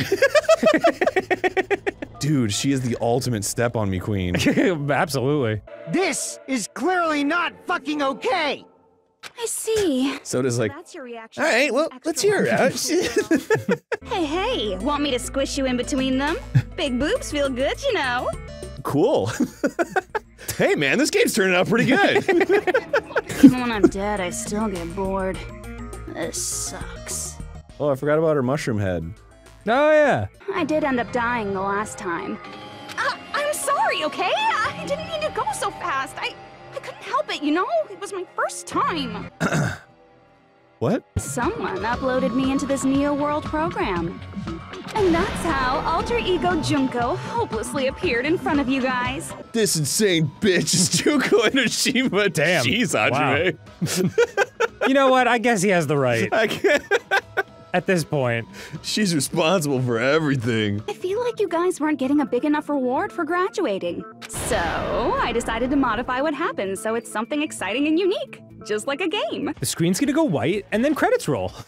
Dude, she is the ultimate step on me queen. Absolutely. This is clearly not fucking okay! I see. So does like, That's your reaction. all right, well, let's hear it out. Hey, hey, want me to squish you in between them? Big boobs feel good, you know. Cool. hey, man, this game's turning out pretty good. Even when I'm dead, I still get bored. This sucks. Oh, I forgot about her mushroom head. Oh yeah. I did end up dying the last time. Uh, I'm sorry, okay? I didn't mean to go so fast. I, I couldn't help it, you know? It was my first time. What? Someone uploaded me into this Neo World program. And that's how Alter Ego Junko hopelessly appeared in front of you guys. This insane bitch is Junko Enoshima. Damn. Jeez, Wow. Hajime. You know what? I guess he has the right I can't. at this point. She's responsible for everything. I feel like you guys weren't getting a big enough reward for graduating. So, I decided to modify what happened so it's something exciting and unique. Just like a game. The screen's gonna go white and then credits roll.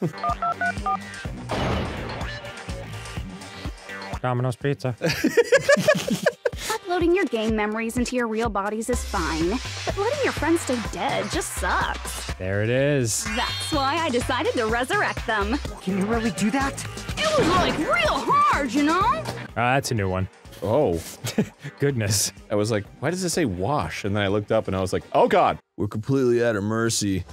Domino's Pizza. Uploading your game memories into your real bodies is fine, but letting your friends stay dead just sucks. There it is. That's why I decided to resurrect them. Can you really do that? It was like real hard, you know? Ah, that's a new one. Oh. Goodness. I was like, why does it say wash? And then I looked up and I was like, oh god. We're completely at her mercy.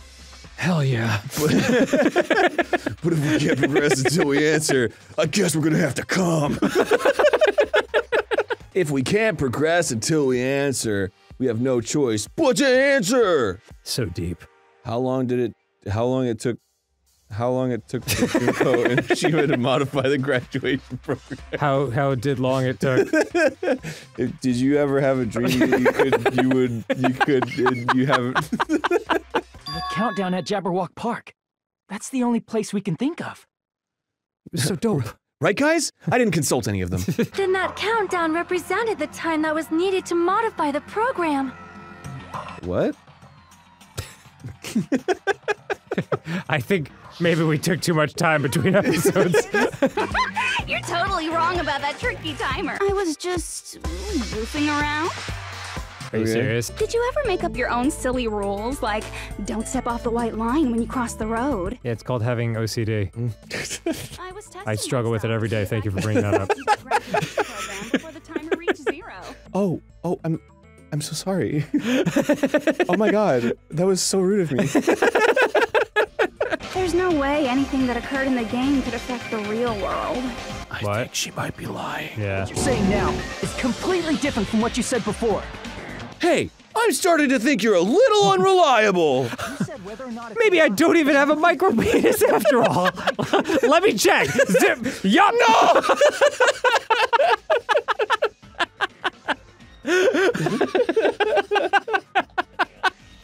Hell yeah. But if we can't progress until we answer, I guess we're gonna have to come. if we can't progress until we answer, we have no choice but to answer. So deep. How long did it how long it took how long it took for Junko and Shima to modify the graduation program? How how did long it took? If- Did you ever have a dream that you could you would you could and you haven't The countdown at Jabberwock Park. That's the only place we can think of. so dope. right, guys? I didn't consult any of them. Then that countdown represented the time that was needed to modify the program. What? I think maybe we took too much time between episodes. You're totally wrong about that tricky timer. I was just goofing around. Are you serious? Did you ever make up your own silly rules, like don't step off the white line when you cross the road? Yeah, it's called having OCD. I was testing I struggle with it every day. Thank you for bringing that up. before the timer reached zero. Oh, oh, I'm, I'm so sorry. oh my god, that was so rude of me. There's no way anything that occurred in the game could affect the real world. I what? Think she might be lying. Yeah. What you're saying now is completely different from what you said before. Hey, I'm starting to think you're a little unreliable. You said whether or not it's Maybe I don't even have a micro penis after all. Let me check. Zip. Yup. No.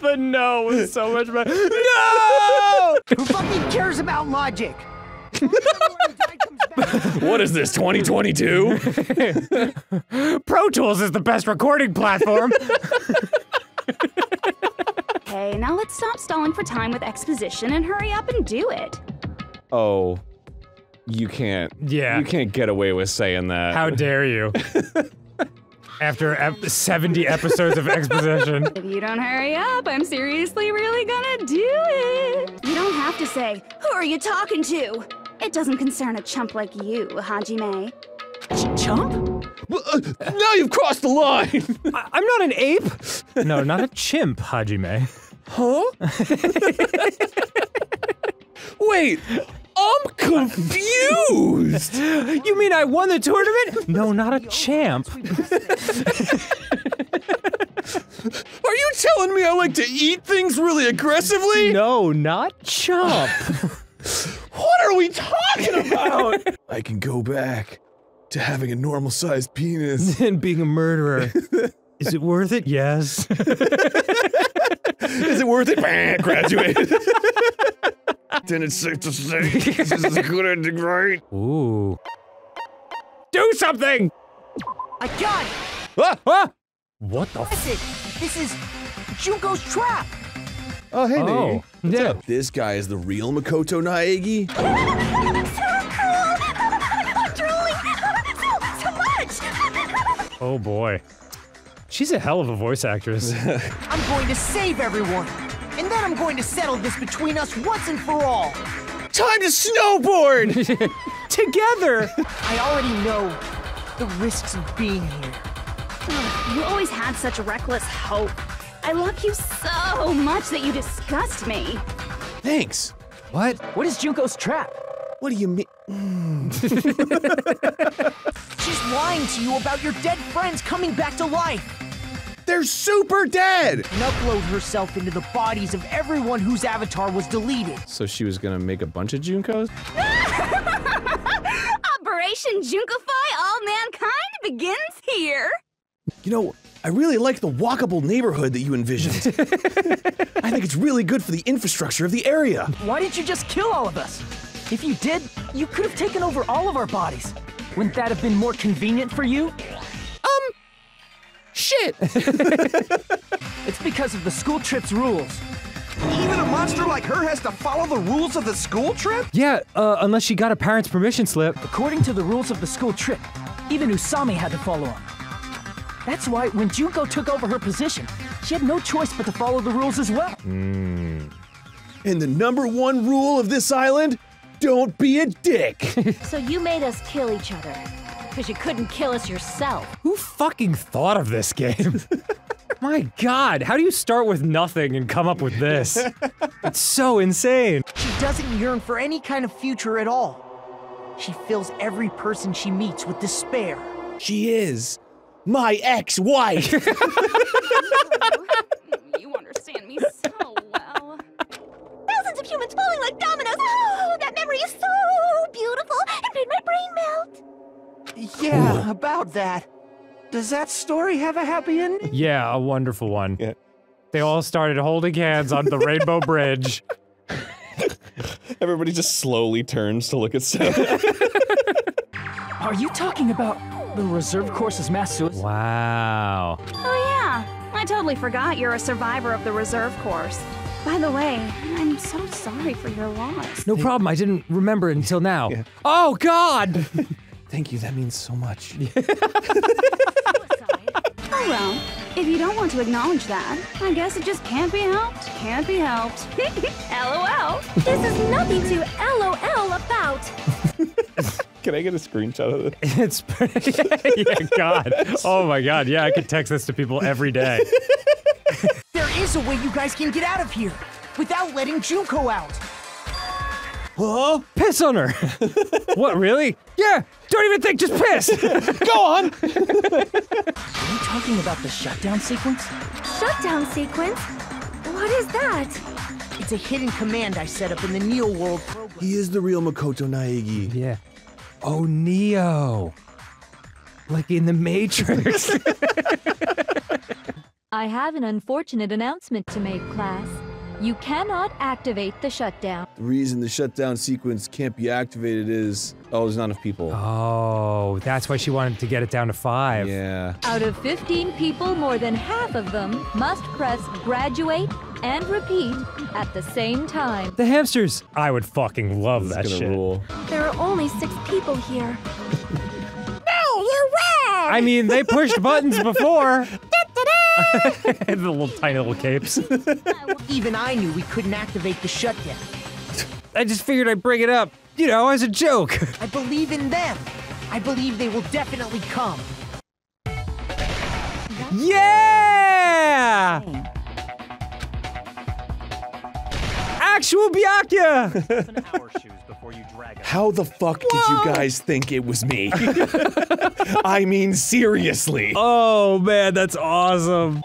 The no was so much better. No. Who fucking cares about logic? What is this, 2022? Pro Tools is the best recording platform. Okay, now let's stop stalling for time with exposition and hurry up and do it. Oh. You can't Yeah. you can't get away with saying that. How dare you? After ep- 70 episodes of exposition. If you don't hurry up, I'm seriously really gonna do it. You don't have to say, Who are you talking to? It doesn't concern a chump like you, Hajime. chump? Uh, now you've crossed the line. I- I'm not an ape. No, not a chimp, Hajime. Huh? Wait, I'm confused. You mean I won the tournament? No, not a champ. Are you telling me I like to eat things really aggressively? No, not chump. What are we talking about? I can go back to having a normal sized penis. and being a murderer. Is it worth it? Yes. Is it worth it? Bah, Graduated. Then it's safe to say this is a good ending, right? Ooh. Do something! I got it! Ah, ah! What the f- Listen, this is Junko's trap! Oh, hey, Oh, Nate. yeah. This guy is the real Makoto Naegi? so cool! So, so! Oh boy. She's a hell of a voice actress. I'm going to save everyone! And then Then I'm going to settle this between us once and for all. Time to snowboard! Together! I already know the risks of being here. Ugh, You always had such reckless hope. I love you so much that you disgust me. Thanks. What? What is Junko's trap? What do you mean? She's lying to you about your dead friends coming back to life. They're super dead! And upload herself into the bodies of everyone whose avatar was deleted. So she was gonna make a bunch of Junkos? Operation Junkify All Mankind begins here. You know, I really like the walkable neighborhood that you envisioned. I think it's really good for the infrastructure of the area. Why didn't you just kill all of us? If you did, you could have taken over all of our bodies. Wouldn't that have been more convenient for you? Um, shit. It's because of the school trip's rules. Even a monster like her has to follow the rules of the school trip? Yeah, uh, unless she got a parent's permission slip. According to the rules of the school trip, even Usami had to follow them. That's why when Junko took over her position, she had no choice but to follow the rules as well. And the number one rule of this island don't be a dick. So you made us kill each other. Because you couldn't kill us yourself. Who fucking thought of this game? My god, how do you start with nothing and come up with this? It's so insane. She doesn't yearn for any kind of future at all. She fills every person she meets with despair. she is my ex-wife. You understand me so well. Thousands of humans falling like dominoes. Oh, that memory is so beautiful. It made my brain melt. Yeah, about that. Does that story have a happy ending? Yeah, a wonderful one. They all started holding hands on the Rainbow Bridge. Everybody just slowly turns to look at Sam. Are you talking about the reserve course's mass suicide? Wow. Oh, yeah. I totally forgot you're a survivor of the reserve course. By the way, I'm so sorry for your loss. No problem, I didn't remember it until now. Oh god! Thank you, that means so much. Oh well, if you don't want to acknowledge that, I guess it just can't be helped. Can't be helped. LOL. This is nothing to LOL about. Can I get a screenshot of this? It's pretty. yeah, God. Oh my God. Yeah, I could text this to people every day. There is a way you guys can get out of here without letting Junko out. Huh? Piss on her. what? Really? Yeah. Don't even think. Just piss. Go on. Are you talking about the shutdown sequence? Shutdown sequence? What is that? It's a hidden command I set up in the Neo World program. He is the real Makoto Naegi. Yeah. Oh, Neo. Like in the Matrix. I have an unfortunate announcement to make, class. You cannot activate the shutdown. The reason the shutdown sequence can't be activated is Oh, there's not enough people. oh, that's why she wanted to get it down to five. Yeah. Out of 15 people, more than half of them must press graduate and repeat at the same time. The hamsters. I would fucking love This that is gonna shit. rule. There are only six people here. No, you're wrong. I mean, they pushed buttons before. the little tiny little capes. Even I knew we couldn't activate the shutdown. I just figured I'd bring it up, you know, as a joke. I believe in them. I believe they will definitely come. Yeah! Actual Byakuya! How the fuck did you guys think it was me? I mean, seriously. Oh man, that's awesome.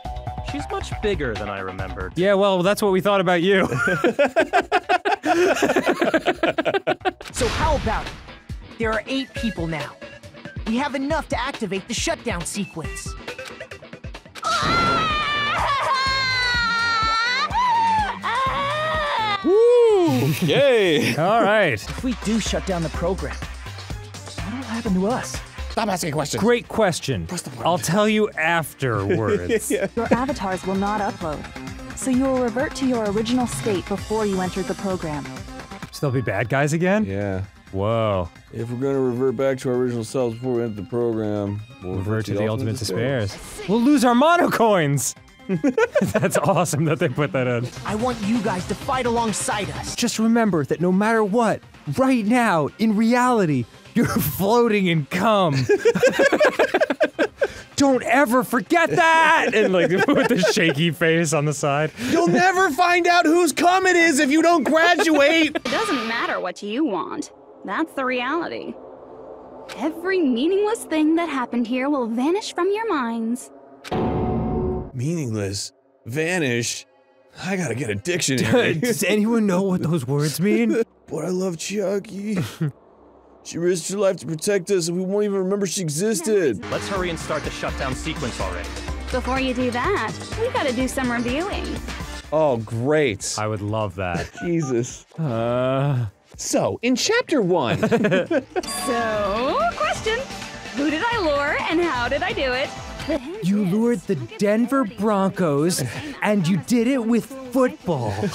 She's much bigger than I remembered. Yeah, well, that's what we thought about you. So how about it? There are eight people now. We have enough to activate the shutdown sequence. Woo! Yay! All right. If we do shut down the program, what'll happen to us? Stop asking questions. Great question. I'll tell you afterwards. Your avatars will not upload, so you will revert to your original state before you entered the program. Still be bad guys again? Yeah. Whoa. if we're gonna revert back to our original selves before we enter the program, we'll Revert to the ultimate despairs. We'll lose our mono coins. That's awesome that they put that in. I want you guys to fight alongside us. Just remember that no matter what, right now, in reality, you're floating in cum. Don't ever forget that! And like with the shaky face on the side. You'll never find out whose cum it is if you don't graduate. It doesn't matter what you want. That's the reality. Every meaningless thing that happened here will vanish from your minds. Meaningless. Vanish. I gotta get a dictionary. Does anyone know what those words mean? but I love Chiaki. she risked her life to protect us, and we won't even remember she existed. Let's hurry and start the shutdown sequence already. Before you do that, we gotta do some reviewing. Oh, great. I would love that. Jesus. Uh, So, in chapter one, So, question Who did I lure and how did I do it? The hint you lured the Denver. Broncos and you did it with football.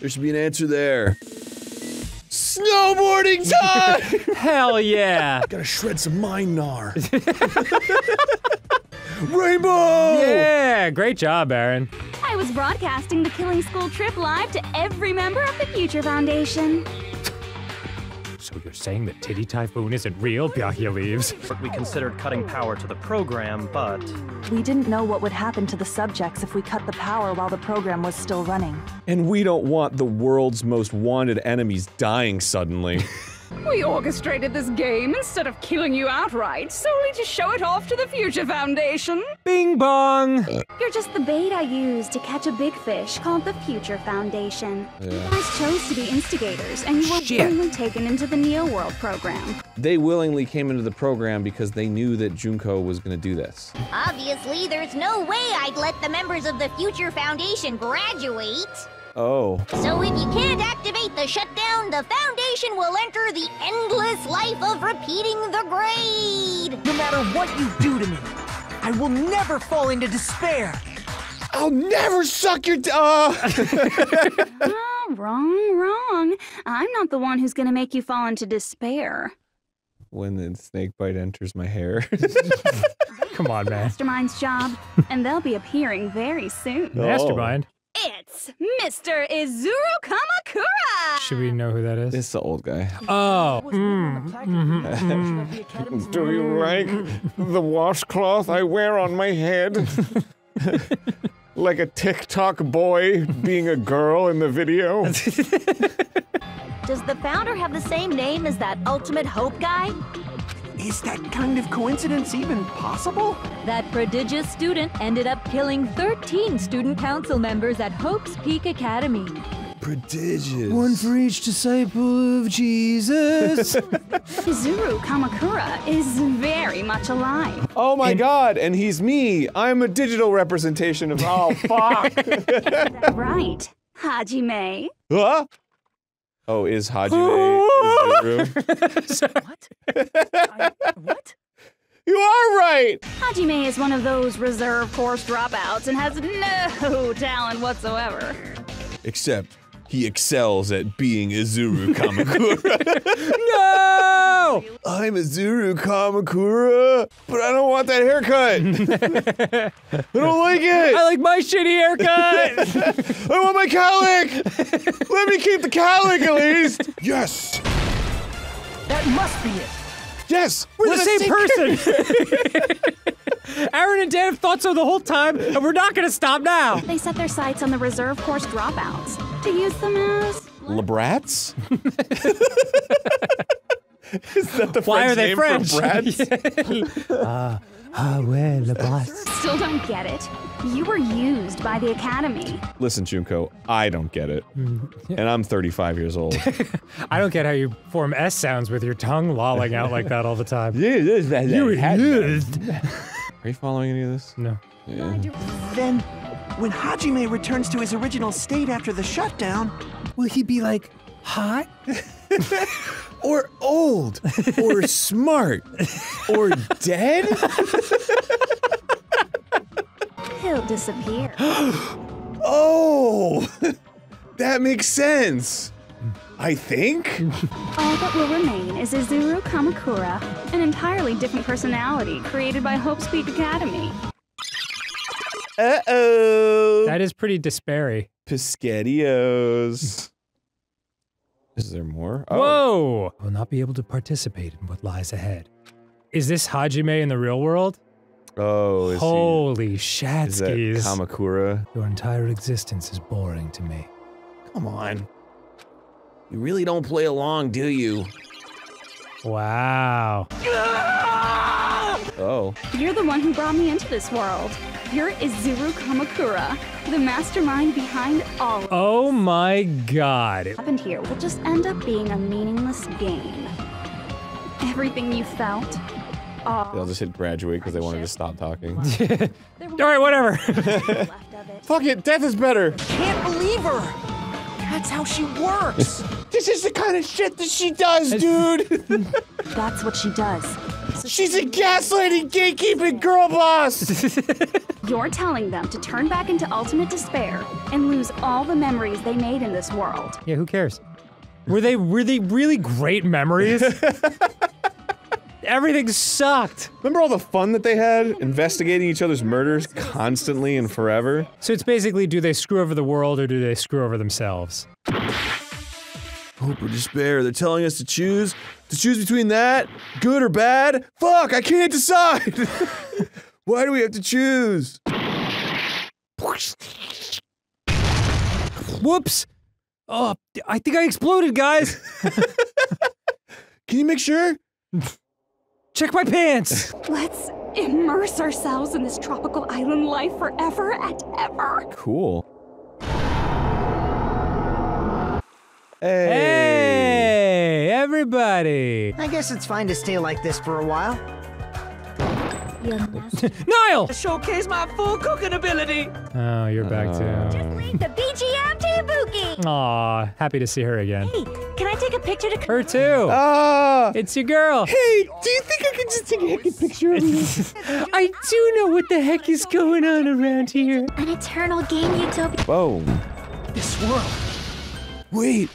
There should be an answer there. Snowboarding time! Hell yeah. gotta shred some mind gnar. Rainbow! Yeah, great job, Arin. I was broadcasting the Killing School trip live to every member of the Future Foundation. So you're saying that Titty Typhoon isn't real? Byakuya leaves. We considered cutting power to the program, but We didn't know what would happen to the subjects if we cut the power while the program was still running. And we don't want the world's most wanted enemies dying suddenly. We orchestrated this game instead of killing you outright, solely to show it off to the Future Foundation. Bing bong. You're just the bait I used to catch a big fish called the Future Foundation. You guys chose to be instigators, and you were Shit. willingly taken into the Neo World program. they willingly came into the program because they knew that Junko was going to do this. Obviously, there's no way I'd let the members of the Future Foundation graduate. Oh. So if you can't activate the shutdown, the Foundation will enter the endless life of repeating the grade. No matter what you do to me, I will never fall into despair. I'll never suck your. D- uh. Ah, wrong, wrong. I'm not the one who's gonna make you fall into despair. When the snake bite enters my hair. Come on, man. Mastermind's job, and they'll be appearing very soon. Mastermind. It's Mr. Izuru Kamukura! Should we know who that is? it's the old guy. Oh. oh hmm, hmm. Hmm. Do you like the washcloth I wear on my head? like a TikTok boy being a girl in the video? Does the founder have the same name as that Ultimate Hope guy? Is that kind of coincidence even possible? That prodigious student ended up killing 13 student council members at Hope's Peak Academy. Prodigious. One for each disciple of Jesus. Izuru Kamukura is very much alive. Oh my god, and he's me. I'm a digital representation of. Oh, fuck. right, Hajime. huh? Oh, is Hajime Izuru? What? I, what? You are right! Hajime is one of those reserve course dropouts and has no talent whatsoever. Except he excels at being Izuru Kamukura. no! I'm Izuru Kamukura, but I don't want that haircut. I don't like it. I like my shitty haircut. I want my cowlick. Let me keep the cowlick at least. Yes. That must be it. Yes. We're the same person. Arin and Dan have thought so the whole time, and we're not gonna stop now. They set their sights on the reserve course dropouts to use them as. Labrats? Is that the Why are they name French? for brats? Ah, ah, ouais, le bras. Still don't get it. You were used by the Academy. Listen, Junko, I don't get it. And I'm 35 years old. I don't get how you form S sounds with your tongue lolling out like that all the time. you You used. Are you following any of this? No. Yeah. Then, when Hajime returns to his original state after the shutdown, Will he be like hot? Or old. Or smart. Or dead. He'll disappear. Oh, that makes sense. I think. All that will remain is Izuru Kamukura, an entirely different personality created by Hope's Peak Academy. Uh oh. That is pretty despairy. Piscatios. Is there more? Oh. Whoa! I will not be able to participate in what lies ahead. Is this Hajime in the real world? Oh, is Holy he, is that shatskis. Kamukura? Your entire existence is boring to me. Come on. You really don't play along, do you? Wow. Oh. You're the one who brought me into this world. You're Izuru Kamukura, the mastermind behind all of Oh my god. what happened here will just end up being a meaningless game. Everything you felt, all They'll just hit graduate because they wanted to stop talking. Alright, whatever. Fuck it, death is better. Can't believe her! That's how she works! This is the kind of shit that she does, dude. That's what she does. She's a gaslighting, gatekeeping girl boss. You're telling them to turn back into ultimate despair and lose all the memories they made in this world. yeah, who cares? Were they were they really great memories? Everything sucked. Remember all the fun that they had investigating each other's murders constantly and forever? So it's basically do they screw over the world or do they screw over themselves? Hope or despair. They're telling us to choose. To choose between that, good or bad? Fuck, I can't decide. Why do we have to choose? Whoops! Oh, I think I exploded, guys. Can you make sure? Check my pants. Let's immerse ourselves in this tropical island life forever and ever. Cool. Hey, everybody. I guess it's fine to stay like this for a while. Niall! Showcase my full cooking ability! Oh, you're back too. The BGM to Tabuki! Aw, happy to see her again. Hey, can I take a picture to Her too. Ah! It's your girl. Hey, do you think I can just take a heckin' picture of you? I do know what the heck is going on around here. an eternal game utopia? Boom. This world. Wait.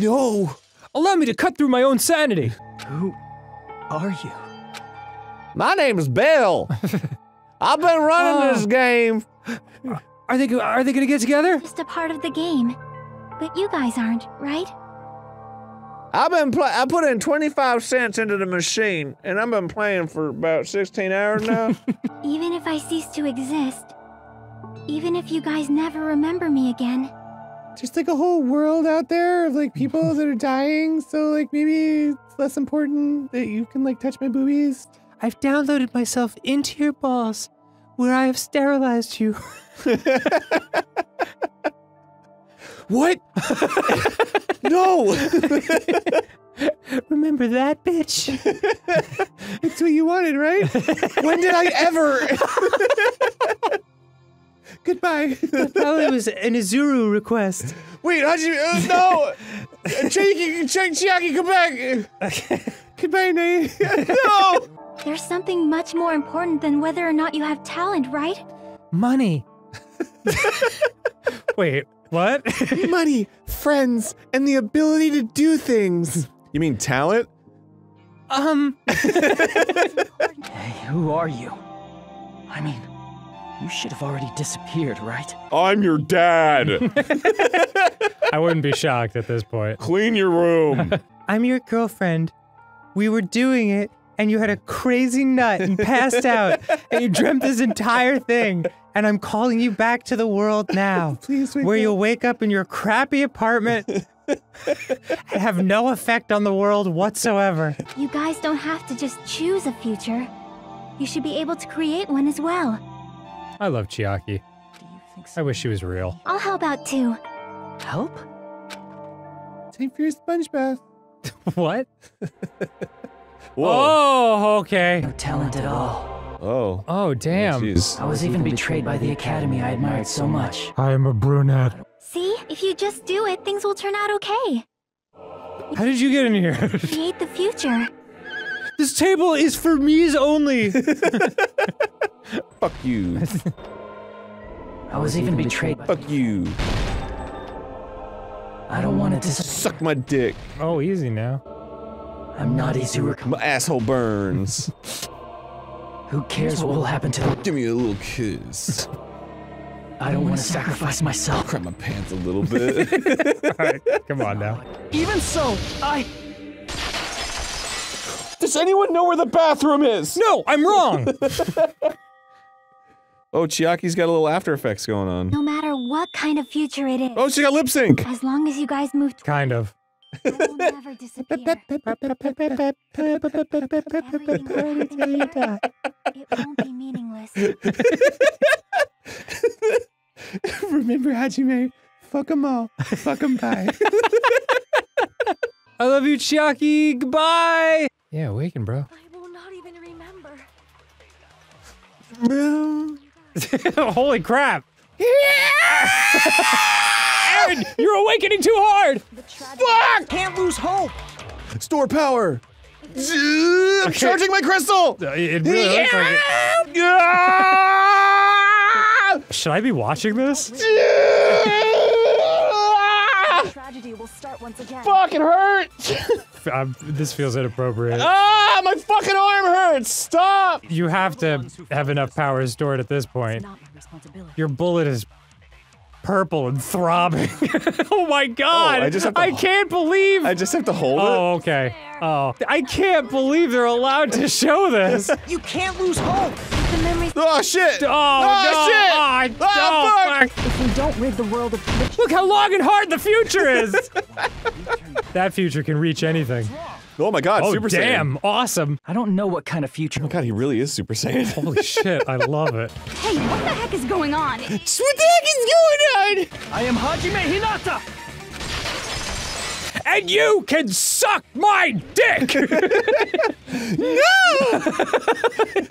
No. Allow me to cut through my own sanity. Who are you? My name's Bill. I've been running Oh. this game. Are they go- are they gonna get together? Just a part of the game. But you guys aren't, right? I've been play- I put in 25 cents into the machine, and I've been playing for about 16 hours now. Even if I cease to exist, even if you guys never remember me again, There's like a whole world out there of like people that are dying, so like maybe it's less important that you can like touch my boobies. I've downloaded myself into your balls, where I have sterilized you. What? no. Remember that, bitch? It's what you wanted, right? when did I ever? Goodbye. oh, it was an Izuru request. Wait, how'd you? Uh, no. Chiaki, Ch- Chiaki, come back. Goodbye, Nate. no. there's something much more important than whether or not you have talent, right? Money. Wait, what? Money, friends, and the ability to do things. you mean talent? um, Hey, who are you? I mean, you should have already disappeared, right? I'm your dad. I wouldn't be shocked at this point. Clean your room. I'm your girlfriend. We were doing it, and you had a crazy nut and passed out, and you dreamt this entire thing. And I'm calling you back to the world now, Please wake where up. you'll wake up in your crappy apartment and have no effect on the world whatsoever. You guys don't have to just choose a future. You should be able to create one as well. I love Chiaki. I wish she was real. I'll help out too. Help? Time for your sponge bath. what? Whoa. Oh, okay. No talent at all. Oh. Oh, damn. Jeez. I was even betrayed by the academy I admired so much. I am a brunette. See, if you just do it, things will turn out okay. How did you get in here? Create the future. this table is for me's only. Fuck you. I was even betrayed by. Fuck you. I don't want to dis. Suck my dick. oh, easy now. I'm not easy Izuru. My asshole burns. Who cares what will happen to the. Give me a little kiss. I don't want to sacrifice myself. Crap my pants a little bit. Alright, come on now. Even so, I. Does anyone know where the bathroom is? No, I'm wrong. Oh, Chiaki's got a little After Effects going on. No matter what kind of future it is. Oh, she got lip sync. As long as you guys move Kind of. it will never disappear. it won't be meaningless. Remember, Hajime? Fuck them all. Fuck them bye. I love you, Chiaki. Goodbye. Yeah, awaken, bro. I will not even remember. Holy crap. Arin, you're awakening too hard. Fuck! Can't lose hope. Store power. I'm charging my crystal. Uh, it really looks like it. Should I be watching this? Tragedy will start once again. Fucking hurts. Um, this feels inappropriate. ah, my fucking arm hurts. Stop. You have to have enough power stored at this point. Your bullet is purple and throbbing. oh my god! I just have to I can't believe. I just have to hold it. oh, okay. Oh, I can't believe they're allowed to show this. You can't lose hope. The memories. Oh shit. Oh, oh no! shit. Oh, oh no, fuck. If we don't rid the world of Look how long and hard the future is. that future can reach anything. Oh my god, Oh Super damn! Saiyan. Awesome. I don't know what kind of future. Oh my god, he really is Super Saiyan. Holy shit! I love it. Hey, what the heck is going on? What the heck is going on? I am Hajime Hinata. And you can suck my dick. no!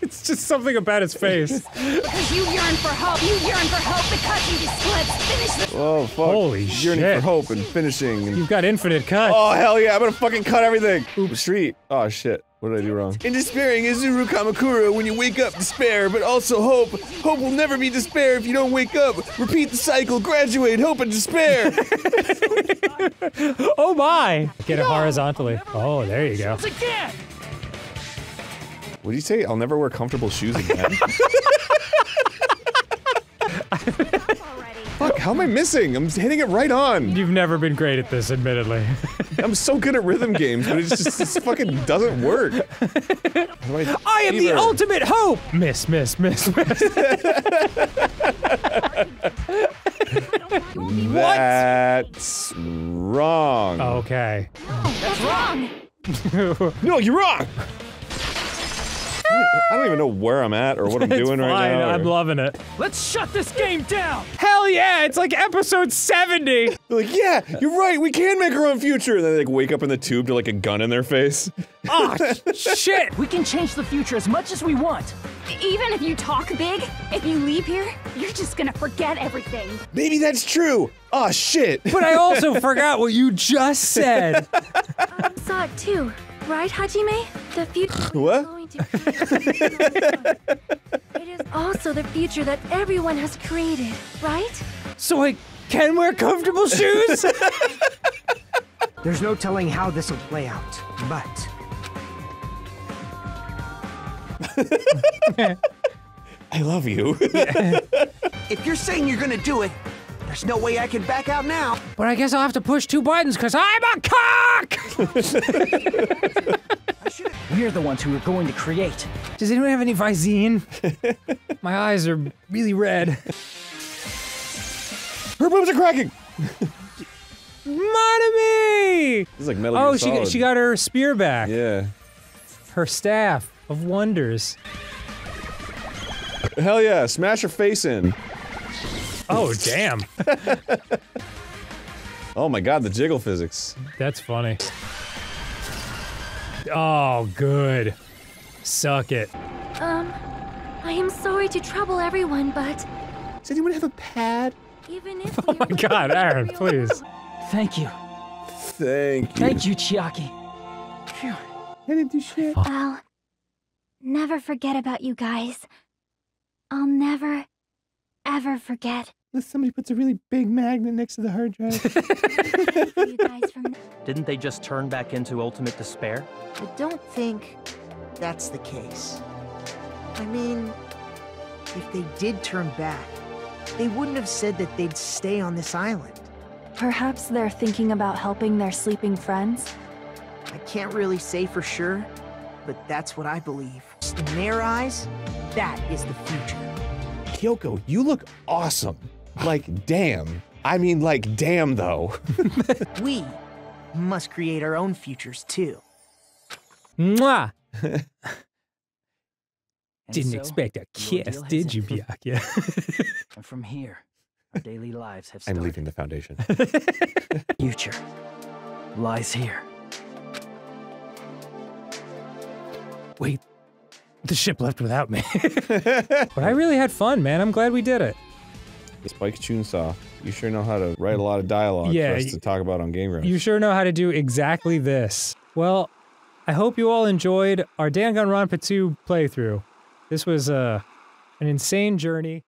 it's just something about his face. Because you yearn for hope. You yearn for hope. The cutting splits. Finish the. Oh fuck. Holy Yearning shit. for hope and finishing. And... You've got infinite cuts. Oh hell yeah! I'm gonna fucking cut everything. Oop, street. Oh shit. What did I do wrong? In despairing Izuru Kamukura, when you wake up, despair, but also hope. Hope will never be despair if you don't wake up. Repeat the cycle, graduate, hope and despair. oh my! Get it horizontally. Oh, there you go. What do you say? I'll never wear comfortable shoes again. Fuck, how am I missing? I'm hitting it right on. You've never been great at this, admittedly. I'm so good at rhythm games, but it just it fucking doesn't work. How do I am the ultimate hope. Miss, miss, miss, miss. That's wrong. okay. What's wrong? No, you're wrong. I don't even know where I'm at or what I'm It's doing right fine. now. I'm or- loving it. Let's shut this game down. Hell yeah! It's like episode 70. They're like, yeah, you're right. We can make our own future. And then they like wake up in the tube to like a gun in their face. Oh shit! We can change the future as much as we want. Even if you talk big, if you leave here, you're just gonna forget everything. Maybe that's true. Oh shit. But I also forgot what you just said. I saw it too, right, Hajime? The future. What? Going to it is also the future that everyone has created, right? So I can wear comfortable shoes? There's no telling how this will play out, but I love you. If you're saying you're gonna do it, there's no way I can back out now. but I guess I'll have to push two buttons because I'm a cock! We're the ones who are going to create. Does anyone have any Visine? My eyes are really red. Her boobs are cracking. Monomi! This is like Metal Oh, Gear she Solid. she got her spear back. Yeah. Her staff of wonders. Hell yeah! Smash her face in. Oh, damn. Oh my god, the jiggle physics. That's funny. Oh, good. Suck it. Um, I am sorry to trouble everyone, but Does anyone have a pad? even if Oh my god, Arin, please. Thank you. Thank you. Thank you, Chiaki. Phew. I didn't do shit. I'll never forget about you guys. I'll never, ever forget. Unless somebody puts a really big magnet next to the hard drive. you guys from Didn't they just turn back into ultimate despair? I don't think that's the case. I mean, if they did turn back, they wouldn't have said that they'd stay on this island. Perhaps they're thinking about helping their sleeping friends? I can't really say for sure, but that's what I believe. In their eyes, that is the future. Kyoko, you look awesome. Like, damn. I mean, like, damn, though. we must create our own futures too. Mwah! Didn't so, expect a kiss, did you, ended. Byakuya? And from here, our daily lives have I'm leaving the foundation. Future lies here. Wait, the ship left without me. but I really had fun, man. I'm glad we did it. Spike Chunsoft, you sure know how to write a lot of dialogue Yeah, for us to talk about on Game Grumps. You sure know how to do exactly this. Well, I hope you all enjoyed our Danganronpa 2 playthrough. This was uh, an insane journey.